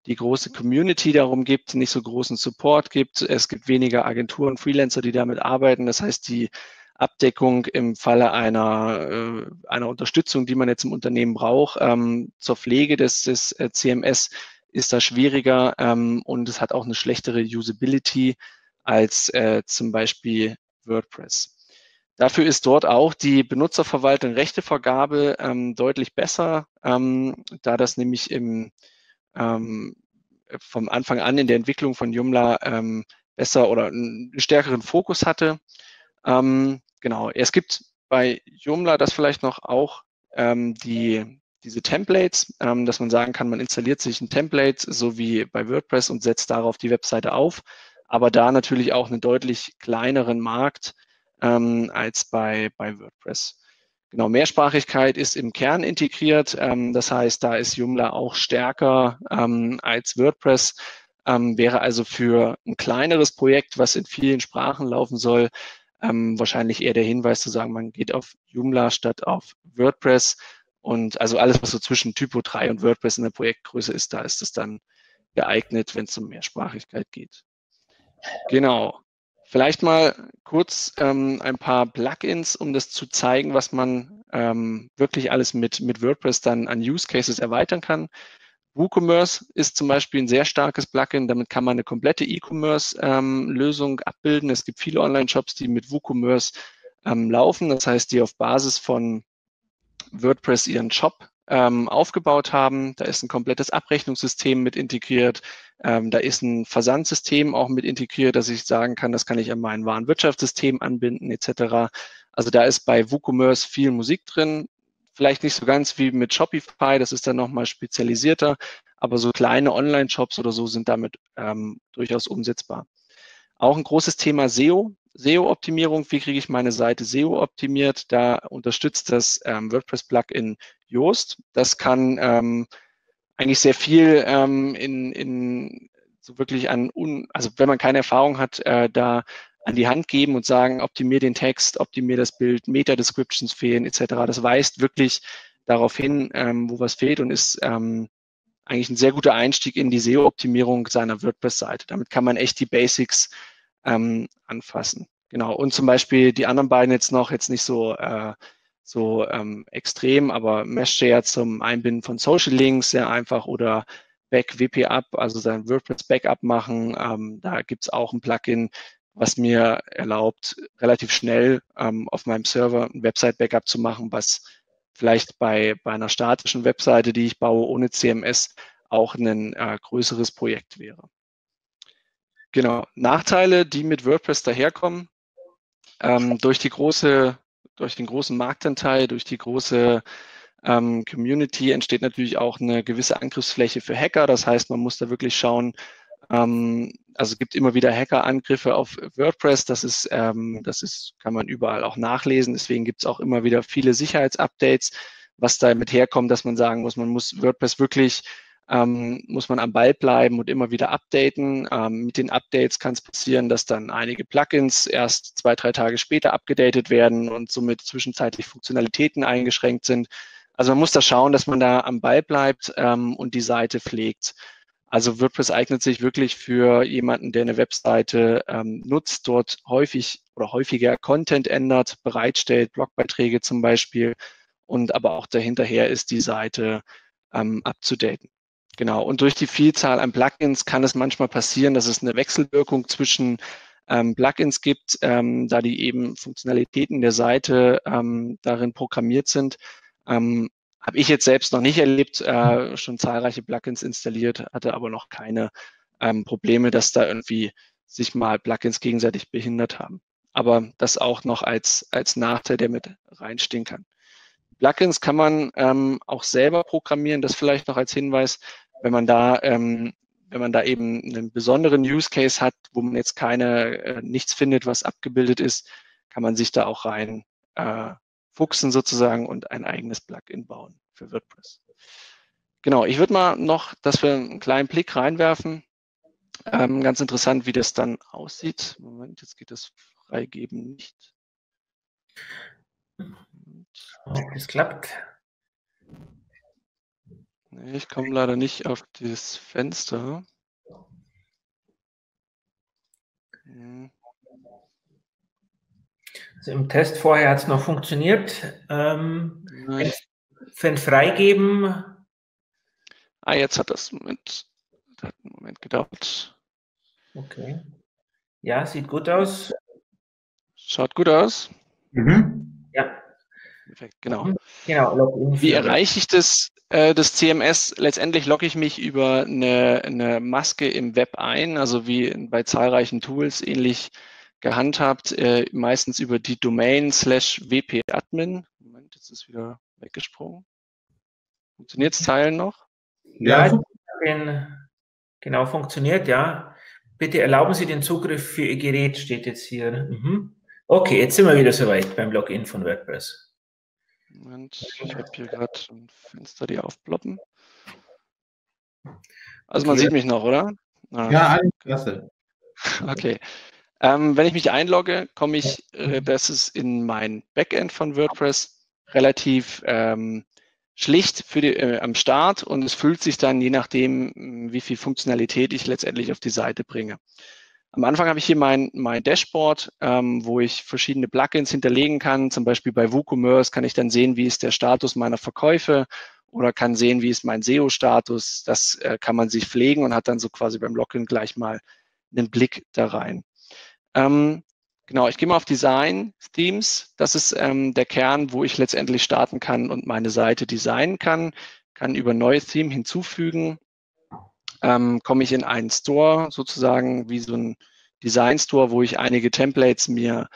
die große Community darum gibt, nicht so großen Support gibt. Es gibt weniger Agenturen, Freelancer, die damit arbeiten. Das heißt, die Abdeckung im Falle einer, äh, einer Unterstützung, die man jetzt im Unternehmen braucht, ähm, zur Pflege des, des äh, CMS ist da schwieriger ähm, und es hat auch eine schlechtere Usability als äh, zum Beispiel WordPress. Dafür ist dort auch die Benutzerverwaltung Rechtevergabe ähm, deutlich besser, ähm, da das nämlich im, ähm, vom Anfang an in der Entwicklung von Joomla ähm, besser oder einen stärkeren Fokus hatte. Ähm, genau, es gibt bei Joomla das vielleicht noch auch ähm, die, diese Templates, dass man sagen kann, man installiert sich ein Template, so wie bei WordPress und setzt darauf die Webseite auf, aber da natürlich auch einen deutlich kleineren Markt, ähm, als bei, bei WordPress. Genau, Mehrsprachigkeit ist im Kern integriert. Ähm, das heißt, da ist Joomla auch stärker ähm, als WordPress. Ähm, wäre also für ein kleineres Projekt, was in vielen Sprachen laufen soll, ähm, wahrscheinlich eher der Hinweis zu sagen, man geht auf Joomla statt auf WordPress. Und also alles, was so zwischen Typo 3 und WordPress in der Projektgröße ist, da ist es dann geeignet, wenn es um Mehrsprachigkeit geht. Genau. Vielleicht mal kurz ähm, ein paar Plugins, um das zu zeigen, was man ähm, wirklich alles mit, mit WordPress dann an Use Cases erweitern kann. WooCommerce ist zum Beispiel ein sehr starkes Plugin. Damit kann man eine komplette E-Commerce-Lösung ähm, abbilden. Es gibt viele Online-Shops, die mit WooCommerce ähm, laufen. Das heißt, die auf Basis von WordPress ihren Shop ähm, aufgebaut haben. Da ist ein komplettes Abrechnungssystem mit integriert. Ähm, da ist ein Versandsystem auch mit integriert, dass ich sagen kann, das kann ich an mein Warenwirtschaftssystem anbinden etc. Also da ist bei WooCommerce viel Musik drin. Vielleicht nicht so ganz wie mit Shopify, das ist dann nochmal spezialisierter, aber so kleine Online-Shops oder so sind damit ähm, durchaus umsetzbar. Auch ein großes Thema SEO. SEO-Optimierung, wie kriege ich meine Seite SEO optimiert? Da unterstützt das ähm, WordPress-Plugin Yoast. Das kann ähm, eigentlich sehr viel ähm, in, in so wirklich an, un, also wenn man keine Erfahrung hat, äh, da an die Hand geben und sagen, optimier den Text, optimier das Bild, Meta-Descriptions fehlen etc. Das weist wirklich darauf hin, ähm, wo was fehlt und ist ähm, eigentlich ein sehr guter Einstieg in die SEO-Optimierung seiner WordPress-Seite. Damit kann man echt die Basics ähm, anfassen. Genau. Und zum Beispiel die anderen beiden jetzt noch, jetzt nicht so, äh, so ähm, extrem, aber Mesh-Share zum Einbinden von Social Links sehr einfach oder Back WP Up, also sein WordPress Backup machen. Ähm, da gibt es auch ein Plugin, was mir erlaubt, relativ schnell ähm, auf meinem Server ein Website-Backup zu machen, was vielleicht bei, bei einer statischen Webseite, die ich baue ohne CMS, auch ein äh, größeres Projekt wäre. Genau, Nachteile, die mit WordPress daherkommen, ähm, durch, die große, durch den großen Marktanteil, durch die große ähm, Community entsteht natürlich auch eine gewisse Angriffsfläche für Hacker. Das heißt, man muss da wirklich schauen, ähm, also es gibt immer wieder Hackerangriffe auf WordPress. Das ist, ähm, das ist, kann man überall auch nachlesen. Deswegen gibt es auch immer wieder viele Sicherheitsupdates, was damit herkommt, dass man sagen muss, man muss WordPress wirklich ähm, muss man am Ball bleiben und immer wieder updaten. Ähm, mit den Updates kann es passieren, dass dann einige Plugins erst zwei, drei Tage später abgedatet werden und somit zwischenzeitlich Funktionalitäten eingeschränkt sind. Also man muss da schauen, dass man da am Ball bleibt ähm, und die Seite pflegt. Also WordPress eignet sich wirklich für jemanden, der eine Webseite ähm, nutzt, dort häufig oder häufiger Content ändert, bereitstellt, Blogbeiträge zum Beispiel und aber auch dahinterher ist, die Seite ähm, abzudaten. Genau. Und durch die Vielzahl an Plugins kann es manchmal passieren, dass es eine Wechselwirkung zwischen ähm, Plugins gibt, ähm, da die eben Funktionalitäten der Seite ähm, darin programmiert sind. Ähm, habe ich jetzt selbst noch nicht erlebt, äh, schon zahlreiche Plugins installiert, hatte aber noch keine ähm, Probleme, dass da irgendwie sich mal Plugins gegenseitig behindert haben. Aber das auch noch als, als Nachteil, der mit reinstehen kann. Plugins kann man ähm, auch selber programmieren, das vielleicht noch als Hinweis, wenn man da, ähm, wenn man da eben einen besonderen Use Case hat, wo man jetzt keine, äh, nichts findet, was abgebildet ist, kann man sich da auch rein äh, fuchsen sozusagen und ein eigenes Plugin bauen für WordPress. Genau, ich würde mal noch, dass wir einen kleinen Blick reinwerfen. Ähm, ganz interessant, wie das dann aussieht. Moment, jetzt geht das freigeben nicht. Es klappt. Nee, ich komme leider nicht auf das Fenster. Hm. Also Im Test vorher hat es noch funktioniert. Ähm, wenn freigeben. Ah, jetzt hat das Moment, das hat einen Moment gedauert. Okay. Ja, sieht gut aus. Schaut gut aus. Mhm. Ja. Perfekt, genau. genau Wie erreiche ich das, äh, das CMS? Letztendlich logge ich mich über eine, eine Maske im Web ein, also wie bei zahlreichen Tools ähnlich gehandhabt, äh, meistens über die Domain slash wp-admin. Moment, jetzt ist wieder weggesprungen. Funktioniert das Teilen noch? Ja, ja genau, funktioniert, ja. Bitte erlauben Sie den Zugriff für Ihr Gerät, steht jetzt hier. Mhm. Okay, jetzt sind wir wieder soweit beim Login von WordPress. Moment, ich habe hier gerade ein Fenster, die aufploppen. Also man okay. sieht mich noch, oder? Ah. Ja, alles klasse. <laughs> Okay. Ähm, wenn ich mich einlogge, komme ich, äh, das ist in mein Backend von WordPress relativ ähm, schlicht für die, äh, am Start und es füllt sich dann je nachdem, wie viel Funktionalität ich letztendlich auf die Seite bringe. Am Anfang habe ich hier mein, mein Dashboard, ähm, wo ich verschiedene Plugins hinterlegen kann. Zum Beispiel bei WooCommerce kann ich dann sehen, wie ist der Status meiner Verkäufe oder kann sehen, wie ist mein SEO-Status. Das äh, kann man sich pflegen und hat dann so quasi beim Login gleich mal einen Blick da rein. Ähm, genau, ich gehe mal auf Design Themes. Das ist ähm, der Kern, wo ich letztendlich starten kann und meine Seite designen kann. Kann über neues Theme hinzufügen. Ähm, komme ich in einen Store, sozusagen wie so ein Design Store, wo ich einige Templates mir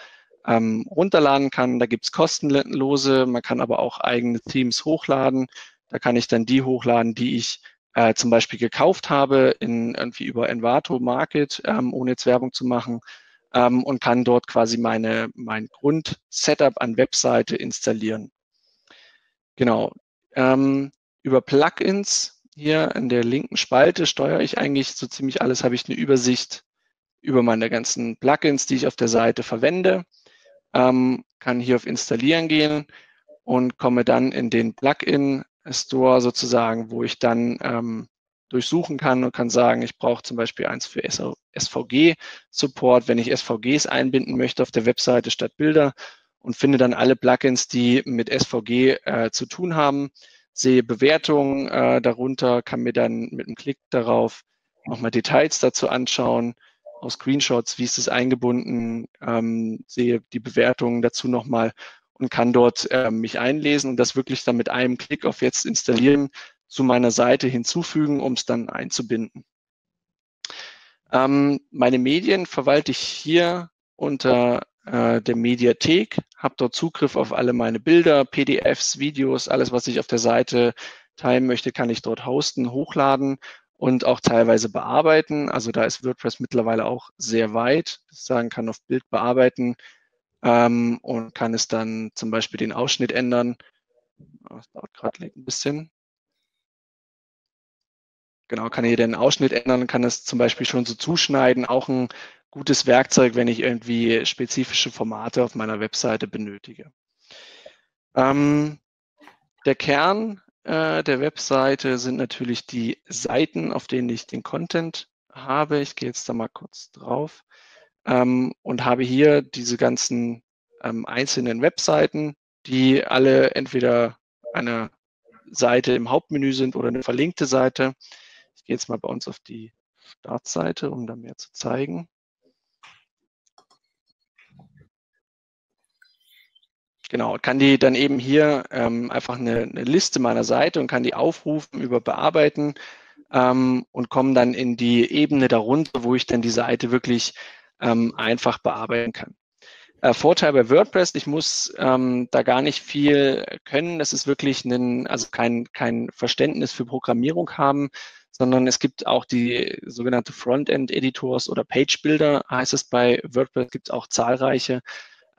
ähm, runterladen kann. Da gibt es kostenlose, man kann aber auch eigene Themes hochladen. Da kann ich dann die hochladen, die ich äh, zum Beispiel gekauft habe, in, irgendwie über Envato Market, ähm, ohne jetzt Werbung zu machen ähm, und kann dort quasi meine, mein Grund-Setup an Webseite installieren. Genau. Ähm, über Plugins hier in der linken Spalte steuere ich eigentlich so ziemlich alles, habe ich eine Übersicht über meine ganzen Plugins, die ich auf der Seite verwende, ähm, kann hier auf Installieren gehen und komme dann in den Plugin Store sozusagen, wo ich dann ähm, durchsuchen kann und kann sagen, ich brauche zum Beispiel eins für SVG-Support, wenn ich SVGs einbinden möchte auf der Webseite statt Bilder und finde dann alle Plugins, die mit SVG äh, zu tun haben, sehe Bewertungen äh, darunter, kann mir dann mit einem Klick darauf nochmal Details dazu anschauen, aus Screenshots, wie ist es eingebunden, ähm, sehe die Bewertungen dazu nochmal und kann dort äh, mich einlesen und das wirklich dann mit einem Klick auf jetzt installieren zu meiner Seite hinzufügen, um es dann einzubinden. Ähm, meine Medien verwalte ich hier unter äh, der Mediathek, habe dort Zugriff auf alle meine Bilder, PDFs, Videos, alles, was ich auf der Seite teilen möchte, kann ich dort hosten, hochladen und auch teilweise bearbeiten. Also da ist WordPress mittlerweile auch sehr weit. Sagen kann auf Bild bearbeiten ähm, und kann es dann zum Beispiel den Ausschnitt ändern. Das dauert gerade ein bisschen. Genau, kann hier den Ausschnitt ändern, kann es zum Beispiel schon so zuschneiden. Auch ein gutes Werkzeug, wenn ich irgendwie spezifische Formate auf meiner Webseite benötige. Ähm, der Kern äh, der Webseite sind natürlich die Seiten, auf denen ich den Content habe. Ich gehe jetzt da mal kurz drauf ähm, und habe hier diese ganzen ähm, einzelnen Webseiten, die alle entweder eine Seite im Hauptmenü sind oder eine verlinkte Seite gehe jetzt mal bei uns auf die Startseite, um da mehr zu zeigen. Genau, kann die dann eben hier ähm, einfach eine, eine, Liste meiner Seite und kann die aufrufen über Bearbeiten ähm, und komme dann in die Ebene darunter, wo ich dann die Seite wirklich ähm, einfach bearbeiten kann. Äh, Vorteil bei WordPress, ich muss ähm, da gar nicht viel können. Das ist wirklich ein, also kein, kein Verständnis für Programmierung haben, sondern es gibt auch die sogenannte Frontend-Editors oder Page-Builder, heißt es bei WordPress, gibt es auch zahlreiche,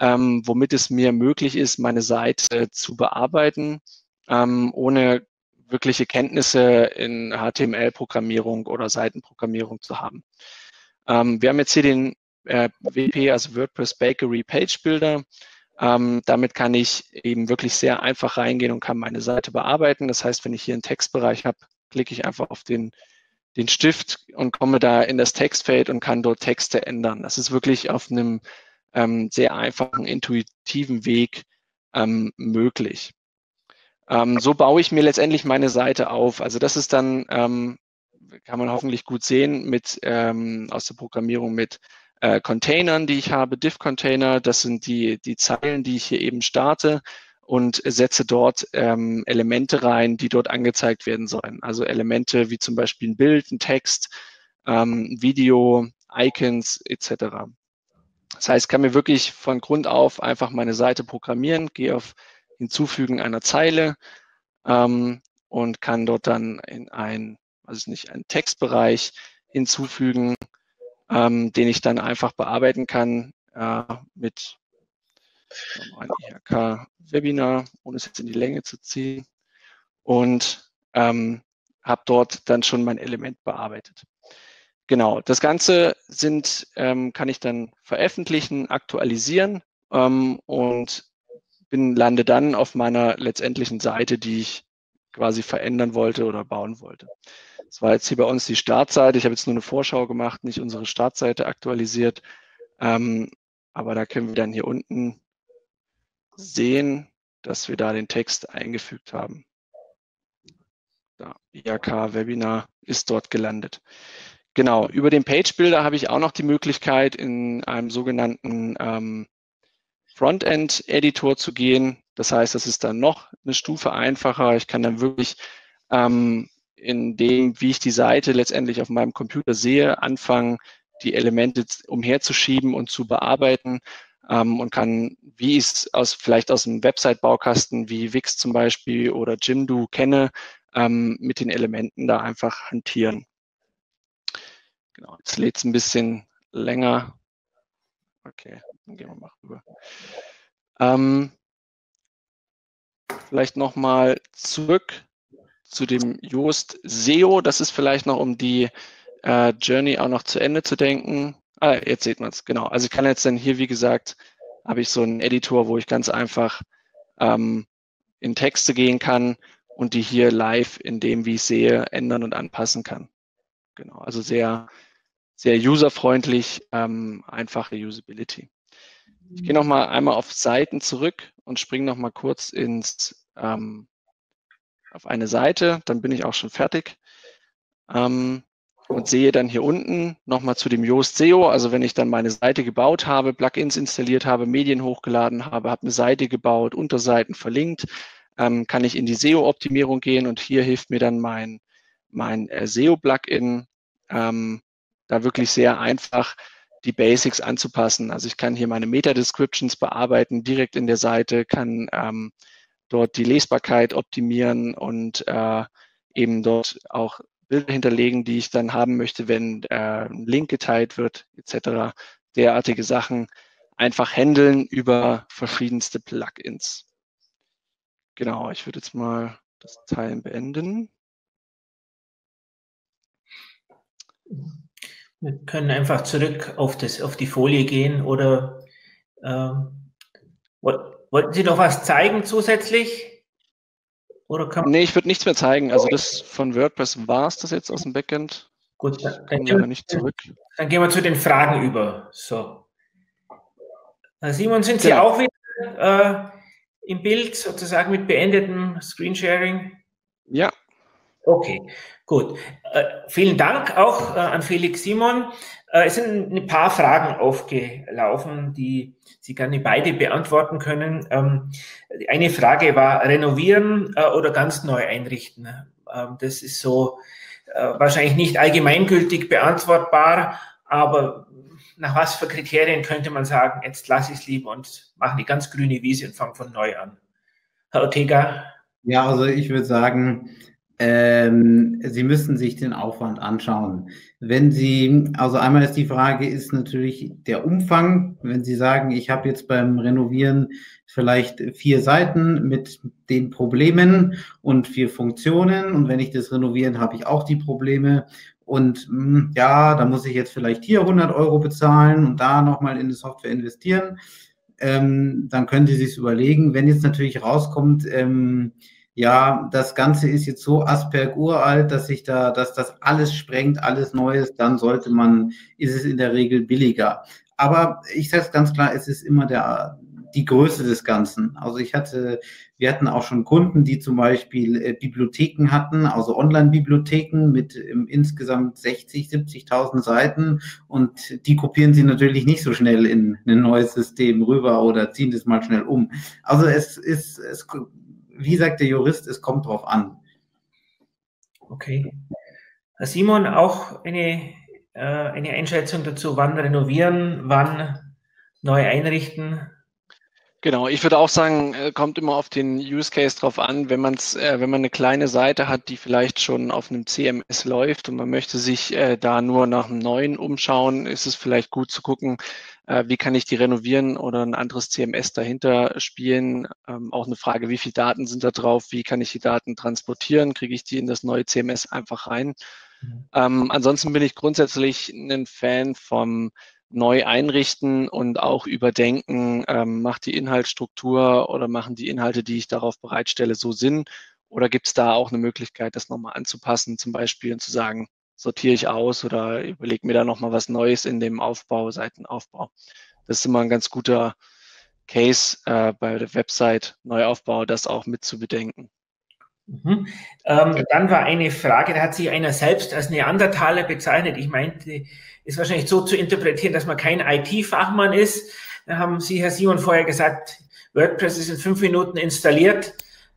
ähm, womit es mir möglich ist, meine Seite zu bearbeiten, ähm, ohne wirkliche Kenntnisse in HTML-Programmierung oder Seitenprogrammierung zu haben. Ähm, wir haben jetzt hier den äh, WP, also WordPress Bakery Page Builder. Ähm, damit kann ich eben wirklich sehr einfach reingehen und kann meine Seite bearbeiten. Das heißt, wenn ich hier einen Textbereich habe, klicke ich einfach auf den, den Stift und komme da in das Textfeld und kann dort Texte ändern. Das ist wirklich auf einem ähm, sehr einfachen, intuitiven Weg ähm, möglich. Ähm, so baue ich mir letztendlich meine Seite auf. Also das ist dann, ähm, kann man hoffentlich gut sehen, mit ähm, aus der Programmierung mit äh, Containern, die ich habe, Div-Container. Das sind die, die Zeilen, die ich hier eben starte und setze dort ähm, Elemente rein, die dort angezeigt werden sollen. Also Elemente wie zum Beispiel ein Bild, ein Text, ähm, Video, Icons etc. Das heißt, ich kann mir wirklich von Grund auf einfach meine Seite programmieren, gehe auf Hinzufügen einer Zeile ähm, und kann dort dann in ein, also nicht, einen Textbereich hinzufügen, ähm, den ich dann einfach bearbeiten kann äh, mit ein IHK-Webinar, ohne es jetzt in die Länge zu ziehen. Und ähm, habe dort dann schon mein Element bearbeitet. Genau, das Ganze sind, ähm, kann ich dann veröffentlichen, aktualisieren ähm, und bin, lande dann auf meiner letztendlichen Seite, die ich quasi verändern wollte oder bauen wollte. Das war jetzt hier bei uns die Startseite. Ich habe jetzt nur eine Vorschau gemacht, nicht unsere Startseite aktualisiert. Ähm, aber da können wir dann hier unten sehen, dass wir da den Text eingefügt haben. Da, IAK Webinar ist dort gelandet. Genau, über den Page Builder habe ich auch noch die Möglichkeit, in einem sogenannten ähm, Frontend-Editor zu gehen. Das heißt, das ist dann noch eine Stufe einfacher. Ich kann dann wirklich ähm, in dem, wie ich die Seite letztendlich auf meinem Computer sehe, anfangen, die Elemente umherzuschieben und zu bearbeiten ähm, und kann, wie ich es aus, vielleicht aus einem Website-Baukasten wie Wix zum Beispiel oder Jimdo kenne, ähm, mit den Elementen da einfach hantieren. Genau, jetzt lädt es ein bisschen länger. Okay, dann gehen wir mal rüber. Ähm, vielleicht nochmal zurück zu dem Yoast SEO. Das ist vielleicht noch, um die äh, Journey auch noch zu Ende zu denken. Ah, jetzt sieht man es, genau. Also ich kann jetzt dann hier, wie gesagt, habe ich so einen Editor, wo ich ganz einfach ähm, in Texte gehen kann und die hier live in dem, wie ich sehe, ändern und anpassen kann. Genau, also sehr, sehr userfreundlich, ähm, einfache Usability. Ich gehe nochmal einmal auf Seiten zurück und springe nochmal kurz ins, ähm, auf eine Seite, dann bin ich auch schon fertig. Ähm, und sehe dann hier unten nochmal zu dem Yoast SEO, also wenn ich dann meine Seite gebaut habe, Plugins installiert habe, Medien hochgeladen habe, habe eine Seite gebaut, Unterseiten verlinkt, ähm, kann ich in die SEO-Optimierung gehen und hier hilft mir dann mein, mein äh, SEO-Plugin, ähm, da wirklich sehr einfach die Basics anzupassen. Also ich kann hier meine Meta-Descriptions bearbeiten, direkt in der Seite, kann ähm, dort die Lesbarkeit optimieren und äh, eben dort auch Bilder hinterlegen, die ich dann haben möchte, wenn äh, ein Link geteilt wird, etc. Derartige Sachen einfach handeln über verschiedenste Plugins. Genau, ich würde jetzt mal das Teilen beenden. Wir können einfach zurück auf, das, auf die Folie gehen oder ähm, wollten Sie noch was zeigen zusätzlich? Oder kann nee, ich würde nichts mehr zeigen. Also das von WordPress war es das jetzt aus dem Backend. Gut, dann, dann, gehen wir, nicht zurück. dann gehen wir zu den Fragen über. So. Simon, sind Sie ja. auch wieder äh, im Bild sozusagen mit beendetem Screensharing? Ja. Okay, gut. Äh, vielen Dank auch äh, an Felix Simon. Äh, es sind ein paar Fragen aufgelaufen, die Sie gerne beide beantworten können. Ähm, eine Frage war renovieren äh, oder ganz neu einrichten. Ähm, das ist so äh, wahrscheinlich nicht allgemeingültig beantwortbar, aber nach was für Kriterien könnte man sagen, jetzt lasse ich es lieber und mache eine ganz grüne Wiese und fange von neu an? Herr Ortega? Ja, also ich würde sagen, ähm, Sie müssen sich den Aufwand anschauen. Wenn Sie, also einmal ist die Frage, ist natürlich der Umfang. Wenn Sie sagen, ich habe jetzt beim Renovieren vielleicht vier Seiten mit den Problemen und vier Funktionen und wenn ich das renovieren, habe ich auch die Probleme und mh, hm, ja, da muss ich jetzt vielleicht hier 100 Euro bezahlen und da nochmal in die Software investieren. Ähm, dann können Sie sich überlegen. Wenn jetzt natürlich rauskommt, ähm, ja, das Ganze ist jetzt so Asperg uralt, dass sich da, dass das alles sprengt, alles Neues, dann sollte man, ist es in der Regel billiger. Aber ich sage es ganz klar, es ist immer der, die Größe des Ganzen. Also ich hatte, wir hatten auch schon Kunden, die zum Beispiel äh, Bibliotheken hatten, also Online-Bibliotheken mit ähm, insgesamt 60, 70.000 Seiten und die kopieren sie natürlich nicht so schnell in ein neues System rüber oder ziehen das mal schnell um. Also es ist, es, wie sagt der Jurist, es kommt drauf an. Okay. Herr Simon, auch eine, äh, eine Einschätzung dazu, wann renovieren, wann neu einrichten? Genau, ich würde auch sagen, äh, kommt immer auf den Use Case drauf an, wenn man es, äh, wenn man eine kleine Seite hat, die vielleicht schon auf einem CMS läuft und man möchte sich äh, da nur nach einem neuen umschauen, ist es vielleicht gut zu gucken, wie kann ich die renovieren oder ein anderes CMS dahinter spielen. Ähm, auch eine Frage, wie viele Daten sind da drauf, wie kann ich die Daten transportieren, kriege ich die in das neue CMS einfach rein. Mhm. Ähm, ansonsten bin ich grundsätzlich ein Fan vom neu einrichten und auch überdenken, ähm, macht die Inhaltsstruktur oder machen die Inhalte, die ich darauf bereitstelle, so Sinn? Oder gibt es da auch eine Möglichkeit, das nochmal anzupassen, zum Beispiel und zu sagen, sortiere ich aus oder überlege mir da nochmal was Neues in dem Aufbau, Seitenaufbau. Das ist immer ein ganz guter Case äh, bei der Website Neuaufbau, das auch mit zu bedenken. Mhm. Ähm, dann war eine Frage, da hat sich einer selbst als Neandertaler bezeichnet. Ich meinte, ist wahrscheinlich so zu interpretieren, dass man kein IT-Fachmann ist. Da haben Sie, Herr Simon, vorher gesagt, WordPress ist in fünf Minuten installiert.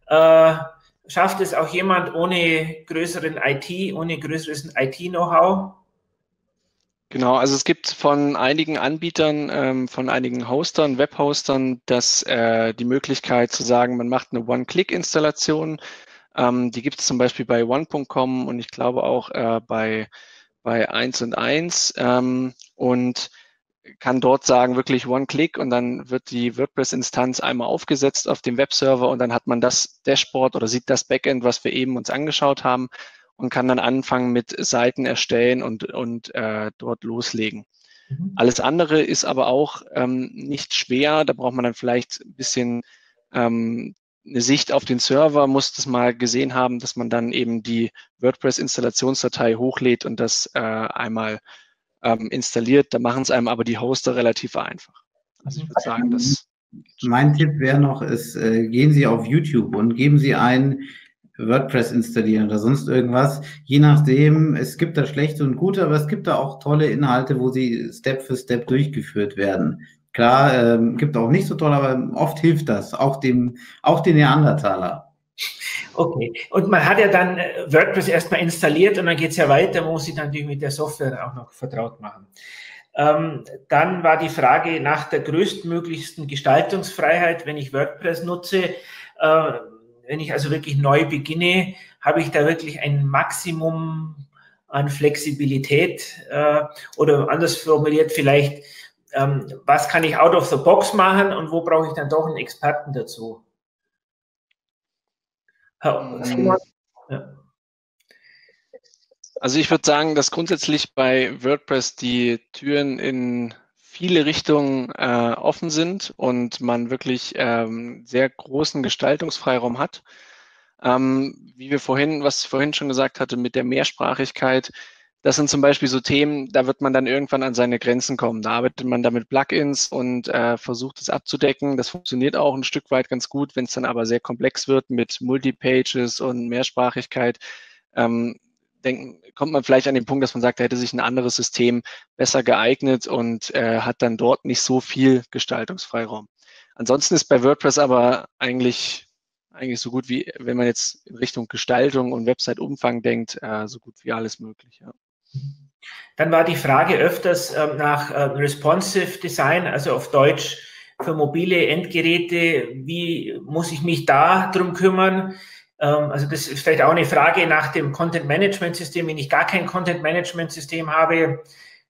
Äh, schafft es auch jemand ohne größeren IT, ohne größeres IT-Know-how? Genau, also es gibt von einigen Anbietern, ähm, von einigen Hostern, Webhostern, dass äh, die Möglichkeit zu sagen, man macht eine One-Click-Installation. Ähm, die gibt es zum Beispiel bei one.com und ich glaube auch äh, bei, bei 1 und 1. Ähm, und kann dort sagen, wirklich One-Click und dann wird die WordPress-Instanz einmal aufgesetzt auf dem Webserver und dann hat man das Dashboard oder sieht das Backend, was wir eben uns angeschaut haben und kann dann anfangen mit Seiten erstellen und, und äh, dort loslegen. Mhm. Alles andere ist aber auch ähm, nicht schwer. Da braucht man dann vielleicht ein bisschen ähm, eine Sicht auf den Server, muss das mal gesehen haben, dass man dann eben die WordPress-Installationsdatei hochlädt und das äh, einmal ähm, installiert. Da machen es einem aber die Hoster relativ einfach. Also ich würde sagen, das. Mein Tipp wäre noch, ist, äh, gehen Sie auf YouTube und geben Sie ein WordPress installieren oder sonst irgendwas. Je nachdem, es gibt da schlechte und gute, aber es gibt da auch tolle Inhalte, wo sie Step für Step durchgeführt werden. Klar, ähm, gibt auch nicht so toll, aber oft hilft das, auch dem, auch den Neandertaler. Okay, und man hat ja dann äh, WordPress erstmal installiert und dann geht es ja weiter, muss sich natürlich mit der Software auch noch vertraut machen. Ähm, dann war die Frage nach der größtmöglichsten Gestaltungsfreiheit, wenn ich WordPress nutze. Äh, wenn ich also wirklich neu beginne, habe ich da wirklich ein Maximum an Flexibilität äh, oder anders formuliert vielleicht ähm, was kann ich out of the box machen und wo brauche ich dann doch einen Experten dazu? Ja. Also ich würde sagen, dass grundsätzlich bei WordPress die Türen in viele Richtungen äh, offen sind und man wirklich ähm, sehr großen Gestaltungsfreiraum hat. Ähm, wie wir vorhin, was ich vorhin schon gesagt hatte, mit der Mehrsprachigkeit, das sind zum Beispiel so Themen, da wird man dann irgendwann an seine Grenzen kommen. Da arbeitet man dann mit Plugins und äh, versucht es abzudecken. Das funktioniert auch ein Stück weit ganz gut. Wenn es dann aber sehr komplex wird mit Multipages und Mehrsprachigkeit, ähm, denken, kommt man vielleicht an den Punkt, dass man sagt, da hätte sich ein anderes System besser geeignet und äh, hat dann dort nicht so viel Gestaltungsfreiraum. Ansonsten ist bei WordPress aber eigentlich eigentlich so gut wie, wenn man jetzt in Richtung Gestaltung und Website-Umfang denkt, äh, so gut wie alles möglich. Ja. Dann war die Frage öfters äh, nach äh, Responsive Design, also auf Deutsch für mobile Endgeräte. Wie muss ich mich da drum kümmern? Ähm, also das ist vielleicht auch eine Frage nach dem Content Management System. Wenn ich gar kein Content Management System habe,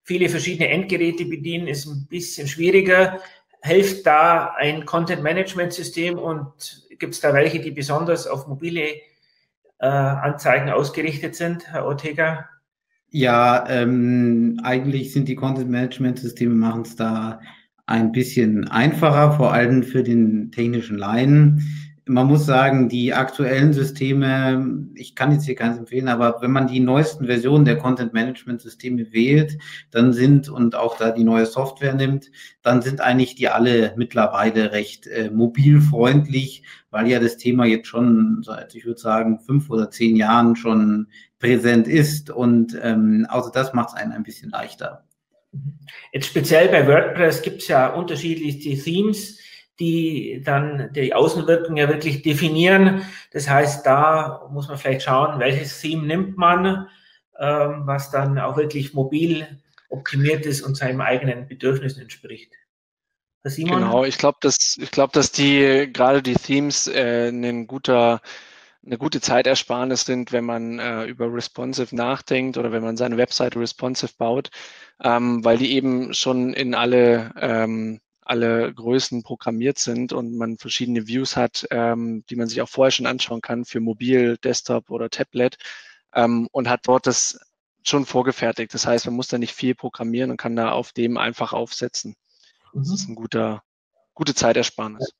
viele verschiedene Endgeräte bedienen, ist ein bisschen schwieriger. Hilft da ein Content Management System und gibt es da welche, die besonders auf mobile äh, Anzeigen ausgerichtet sind, Herr Ortega? Ja, ähm, eigentlich sind die Content-Management-Systeme machen es da ein bisschen einfacher, vor allem für den technischen Laien. Man muss sagen, die aktuellen Systeme, ich kann jetzt hier keins empfehlen, aber wenn man die neuesten Versionen der Content-Management-Systeme wählt, dann sind und auch da die neue Software nimmt, dann sind eigentlich die alle mittlerweile recht äh, mobilfreundlich, weil ja das Thema jetzt schon seit, ich würde sagen, fünf oder zehn Jahren schon präsent ist und ähm, also das macht es einen ein bisschen leichter. Jetzt speziell bei WordPress gibt es ja unterschiedliche Themes, die dann die Außenwirkung ja wirklich definieren. Das heißt, da muss man vielleicht schauen, welches Theme nimmt man, ähm, was dann auch wirklich mobil optimiert ist und seinem eigenen Bedürfnissen entspricht. Simon? Genau, ich glaube, dass, ich glaube, dass die gerade die Themes äh, ein guter eine gute Zeitersparnis sind, wenn man äh, über responsive nachdenkt oder wenn man seine Webseite responsive baut, ähm, weil die eben schon in alle, ähm, alle Größen programmiert sind und man verschiedene Views hat, ähm, die man sich auch vorher schon anschauen kann für Mobil, Desktop oder Tablet ähm, und hat dort das schon vorgefertigt. Das heißt, man muss da nicht viel programmieren und kann da auf dem einfach aufsetzen. Das ist mhm. ein guter, gute Zeitersparnis.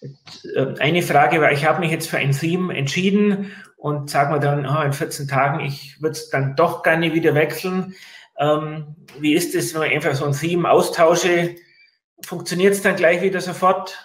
Äh, eine Frage war, ich habe mich jetzt für ein Theme entschieden und sage mir dann, oh, in 14 Tagen, ich würde es dann doch gerne wieder wechseln. Ähm, wie ist es, wenn ich einfach so ein Theme austausche? Funktioniert es dann gleich wieder sofort?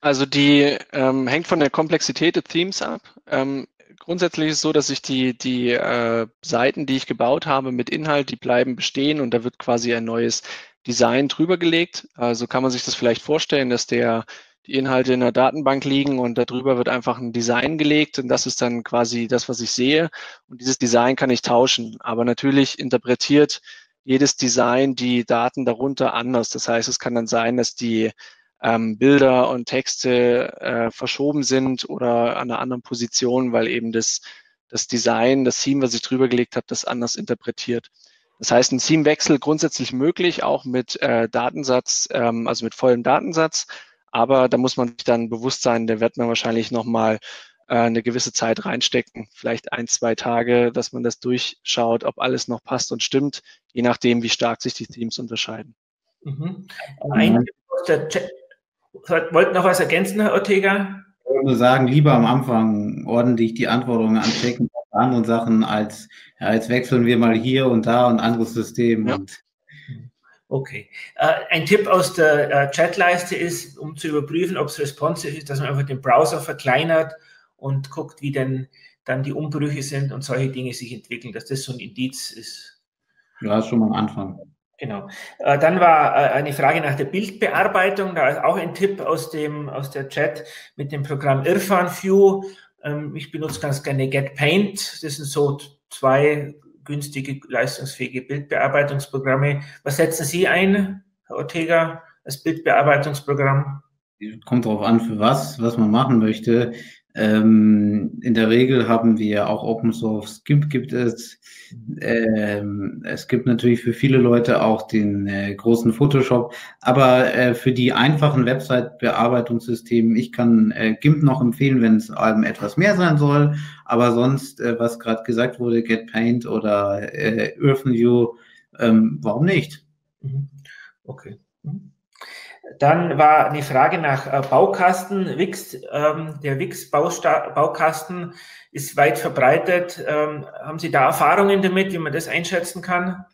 Also die ähm, hängt von der Komplexität des Themes ab. Ähm, grundsätzlich ist es so, dass ich die, die äh, Seiten, die ich gebaut habe mit Inhalt, die bleiben bestehen und da wird quasi ein neues Design drüber gelegt. Also kann man sich das vielleicht vorstellen, dass der, die Inhalte in der Datenbank liegen und darüber wird einfach ein Design gelegt und das ist dann quasi das, was ich sehe. Und dieses Design kann ich tauschen. Aber natürlich interpretiert jedes Design die Daten darunter anders. Das heißt, es kann dann sein, dass die ähm, Bilder und Texte äh, verschoben sind oder an einer anderen Position, weil eben das, das Design, das Theme, was ich drüber gelegt habe, das anders interpretiert. Das heißt, ein Theme-Wechsel grundsätzlich möglich, auch mit äh, Datensatz, ähm, also mit vollem Datensatz. Aber da muss man sich dann bewusst sein, da wird man wahrscheinlich nochmal äh, eine gewisse Zeit reinstecken, vielleicht ein, zwei Tage, dass man das durchschaut, ob alles noch passt und stimmt, je nachdem, wie stark sich die Teams unterscheiden. Mhm. Ein, der Chat, wollt noch was ergänzen, Herr Ortega? wollte nur sagen, lieber am Anfang ordentlich die Anforderungen anchecken anderen Sachen, als ja, jetzt wechseln wir mal hier und da und anderes System. Ja. Und Okay. Äh, ein Tipp aus der äh, Chatleiste ist, um zu überprüfen, ob es responsive ist, dass man einfach den Browser verkleinert und guckt, wie denn dann die Umbrüche sind und solche Dinge sich entwickeln, dass das so ein Indiz ist. Ja, ist schon mal ein Anfang. Genau. Äh, dann war äh, eine Frage nach der Bildbearbeitung. Da ist auch ein Tipp aus dem aus der Chat mit dem Programm Irfan View. Ähm, ich benutze ganz gerne Get Paint. Das sind so zwei günstige, leistungsfähige Bildbearbeitungsprogramme. Was setzen Sie ein, Herr Ortega, als Bildbearbeitungsprogramm? Kommt darauf an, für was, was man machen möchte. Ähm, in der Regel haben wir auch Open Source GIMP gibt es. Ähm, es gibt natürlich für viele Leute auch den äh, großen Photoshop, aber äh, für die einfachen Website-Bearbeitungssysteme, ich kann äh, GIMP noch empfehlen, wenn es ähm, etwas mehr sein soll, aber sonst, äh, was gerade gesagt wurde, Get Paint oder äh, EarthenView, ähm, warum nicht? Mhm. Okay. Mhm. Dann war die Frage nach äh, Baukasten. Wix, ähm, der Wix-Baukasten ist weit verbreitet. Ähm, haben Sie da Erfahrungen damit, wie man das einschätzen kann?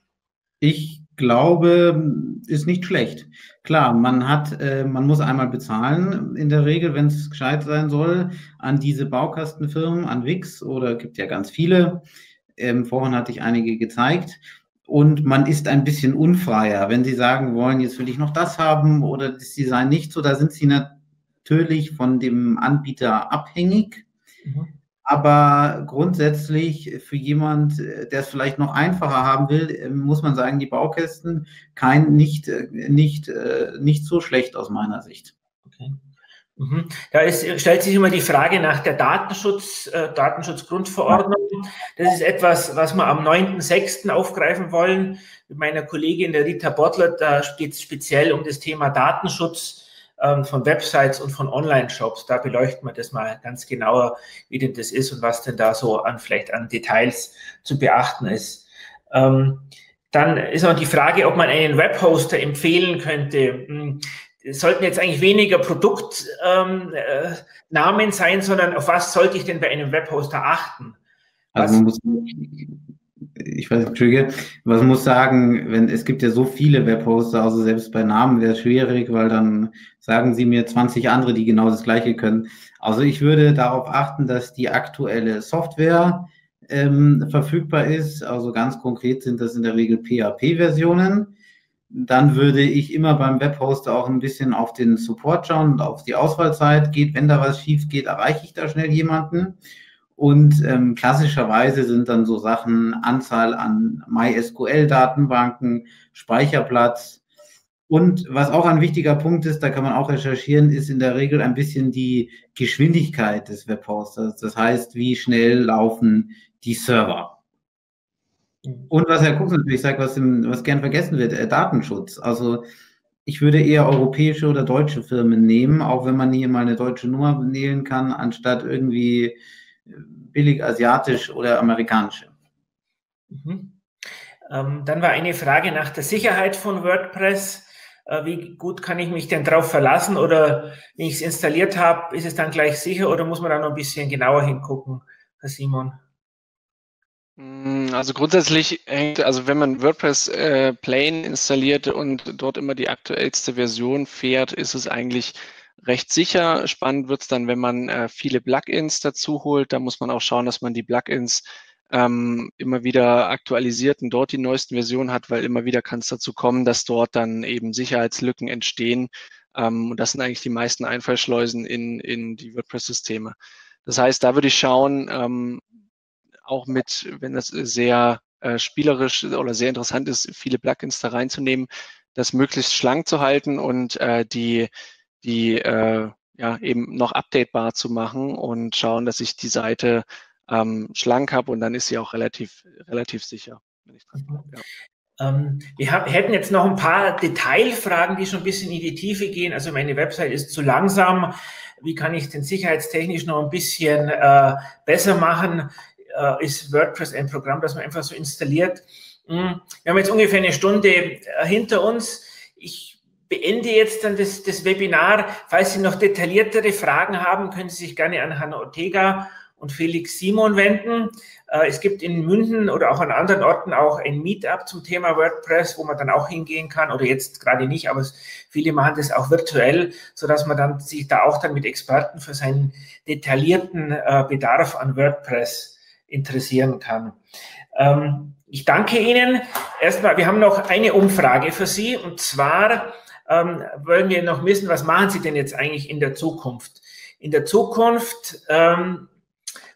Ich glaube, ist nicht schlecht. Klar, man hat, äh, man muss einmal bezahlen in der Regel, wenn es gescheit sein soll, an diese Baukastenfirmen, an Wix oder gibt ja ganz viele. Ähm, vorhin hatte ich einige gezeigt und man ist ein bisschen unfreier. Wenn Sie sagen wollen, jetzt will ich noch das haben oder das Design nicht so, da sind Sie natürlich von dem Anbieter abhängig. Mhm. Aber grundsätzlich für jemand, der es vielleicht noch einfacher haben will, muss man sagen, die Baukästen kein nicht, nicht, nicht so schlecht aus meiner Sicht. Okay. Mhm. Da ist, stellt sich immer die Frage nach der Datenschutz, äh, Datenschutzgrundverordnung. Das ist etwas, was wir am 9.6. aufgreifen wollen. Mit meiner Kollegin der Rita Bottler, da geht es speziell um das Thema Datenschutz ähm, von Websites und von Online-Shops. Da beleuchten wir das mal ganz genauer, wie denn das ist und was denn da so an vielleicht an Details zu beachten ist. Ähm, dann ist auch die Frage, ob man einen Webhoster empfehlen könnte. Es sollten jetzt eigentlich weniger Produktnamen ähm, äh, sein, sondern auf was sollte ich denn bei einem Webhoster achten? Also man muss, ich weiß nicht, was man muss sagen, wenn es gibt ja so viele Webhoster, also selbst bei Namen wäre es schwierig, weil dann sagen sie mir 20 andere, die genau das Gleiche können. Also ich würde darauf achten, dass die aktuelle Software ähm, verfügbar ist. Also ganz konkret sind das in der Regel PHP-Versionen dann würde ich immer beim Webhoster auch ein bisschen auf den Support schauen und auf die Auswahlzeit. Geht, wenn da was schief geht, erreiche ich da schnell jemanden. Und ähm, klassischerweise sind dann so Sachen Anzahl an MySQL-Datenbanken, Speicherplatz. Und was auch ein wichtiger Punkt ist, da kann man auch recherchieren, ist in der Regel ein bisschen die Geschwindigkeit des Webhosters. Das heißt, wie schnell laufen die Server. Und was Herr Kucks natürlich sagt, was, im, was gern vergessen wird, äh, Datenschutz. Also ich würde eher europäische oder deutsche Firmen nehmen, auch wenn man hier mal eine deutsche Nummer wählen kann, anstatt irgendwie äh, billig asiatisch oder amerikanische. Mhm. Ähm, dann war eine Frage nach der Sicherheit von WordPress. Äh, wie gut kann ich mich denn darauf verlassen? Oder wenn ich es installiert habe, ist es dann gleich sicher oder muss man da noch ein bisschen genauer hingucken, Herr Simon? Mm, also grundsätzlich hängt, also wenn man WordPress äh, Plain installiert und dort immer die aktuellste Version fährt, ist es eigentlich recht sicher. Spannend wird es dann, wenn man äh, viele Plugins dazu holt. Da muss man auch schauen, dass man die Plugins ähm, immer wieder aktualisiert und dort die neuesten Versionen hat, weil immer wieder kann es dazu kommen, dass dort dann eben Sicherheitslücken entstehen. Ähm, und das sind eigentlich die meisten Einfallschleusen in, in die WordPress-Systeme. Das heißt, da würde ich schauen, ähm, auch mit, wenn das sehr äh, spielerisch oder sehr interessant ist, viele Plugins da reinzunehmen, das möglichst schlank zu halten und äh, die, die äh, ja, eben noch updatebar zu machen und schauen, dass ich die Seite ähm, schlank habe und dann ist sie auch relativ, relativ sicher. Wenn ich dran glaube, ja. Ähm, wir haben, hätten jetzt noch ein paar Detailfragen, die schon ein bisschen in die Tiefe gehen. Also meine Website ist zu langsam. Wie kann ich den sicherheitstechnisch noch ein bisschen äh, besser machen? Äh, ist WordPress ein Programm, das man einfach so installiert. Hm, wir haben jetzt ungefähr eine Stunde äh, hinter uns. Ich beende jetzt dann das, das Webinar. Falls Sie noch detailliertere Fragen haben, können Sie sich gerne an Hanna Ortega und Felix Simon wenden. Äh, es gibt in München oder auch an anderen Orten auch ein Meetup zum Thema WordPress, wo man dann auch hingehen kann oder jetzt gerade nicht, aber viele machen das auch virtuell, so dass man dann sich da auch dann mit Experten für seinen detaillierten äh, Bedarf an WordPress interessieren kann. Ähm, ich danke Ihnen. Erstmal, wir haben noch eine Umfrage für Sie und zwar ähm, wollen wir noch wissen, was machen Sie denn jetzt eigentlich in der Zukunft? In der Zukunft ähm,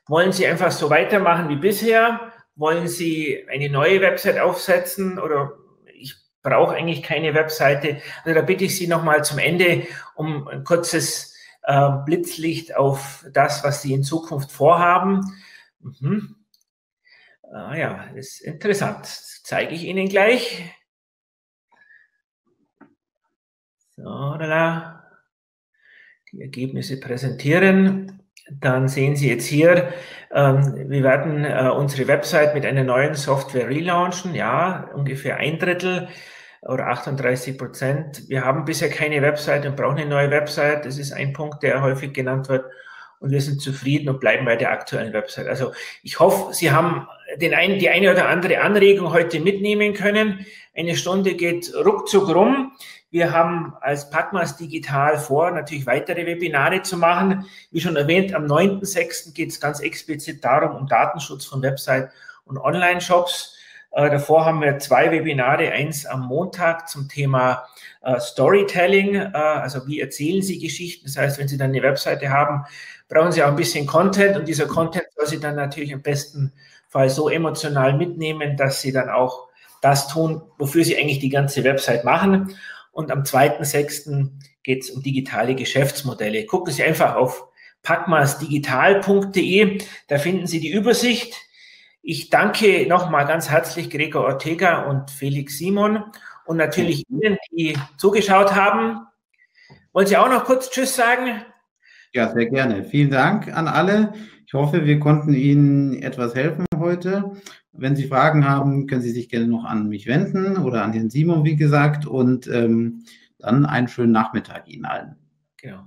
wollen Sie einfach so weitermachen wie bisher? Wollen Sie eine neue Website aufsetzen oder ich brauche eigentlich keine Webseite? Also da bitte ich Sie nochmal zum Ende um ein kurzes äh, Blitzlicht auf das, was Sie in Zukunft vorhaben. Mhm. Ah ja, ist interessant. Das zeige ich Ihnen gleich. So, da, die Ergebnisse präsentieren dann sehen Sie jetzt hier, ähm, wir werden äh, unsere Website mit einer neuen Software relaunchen. Ja, ungefähr ein Drittel oder 38 Prozent. Wir haben bisher keine Website und brauchen eine neue Website. Das ist ein Punkt, der häufig genannt wird. Und wir sind zufrieden und bleiben bei der aktuellen Website. Also ich hoffe, Sie haben den ein, die eine oder andere Anregung heute mitnehmen können. Eine Stunde geht ruckzuck rum. Wir haben als Packmas Digital vor, natürlich weitere Webinare zu machen. Wie schon erwähnt, am 9.6. geht es ganz explizit darum, um Datenschutz von Website und Online-Shops. Äh, davor haben wir zwei Webinare, eins am Montag zum Thema äh, Storytelling, äh, also wie erzählen Sie Geschichten. Das heißt, wenn Sie dann eine Webseite haben, brauchen Sie auch ein bisschen Content und dieser Content soll Sie dann natürlich im besten Fall so emotional mitnehmen, dass Sie dann auch das tun, wofür Sie eigentlich die ganze Website machen. Und am 2.6. geht es um digitale Geschäftsmodelle. Gucken Sie einfach auf packmasdigital.de, da finden Sie die Übersicht. Ich danke nochmal ganz herzlich Gregor Ortega und Felix Simon und natürlich Ihnen, die zugeschaut haben. Wollen Sie auch noch kurz Tschüss sagen? Ja, sehr gerne. Vielen Dank an alle. Ich hoffe, wir konnten Ihnen etwas helfen heute. Wenn Sie Fragen haben, können Sie sich gerne noch an mich wenden oder an den Simon, wie gesagt. Und ähm, dann einen schönen Nachmittag Ihnen allen. Genau.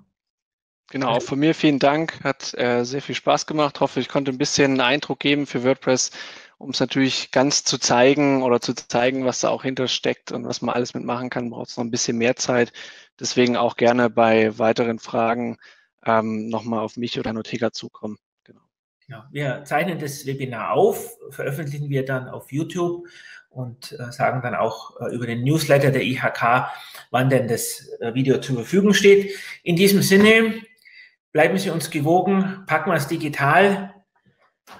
Genau, auch von mir vielen Dank. Hat äh, sehr viel Spaß gemacht. Hoffe, ich konnte ein bisschen einen Eindruck geben für WordPress, um es natürlich ganz zu zeigen oder zu zeigen, was da auch hintersteckt und was man alles mitmachen kann, braucht es noch ein bisschen mehr Zeit. Deswegen auch gerne bei weiteren Fragen ähm, nochmal auf mich oder Notega zukommen. Ja, wir zeichnen das Webinar auf, veröffentlichen wir dann auf YouTube und äh, sagen dann auch äh, über den Newsletter der IHK, wann denn das äh, Video zur Verfügung steht. In diesem Sinne, bleiben Sie uns gewogen, packen wir es digital,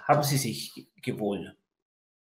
haben Sie sich gewohl.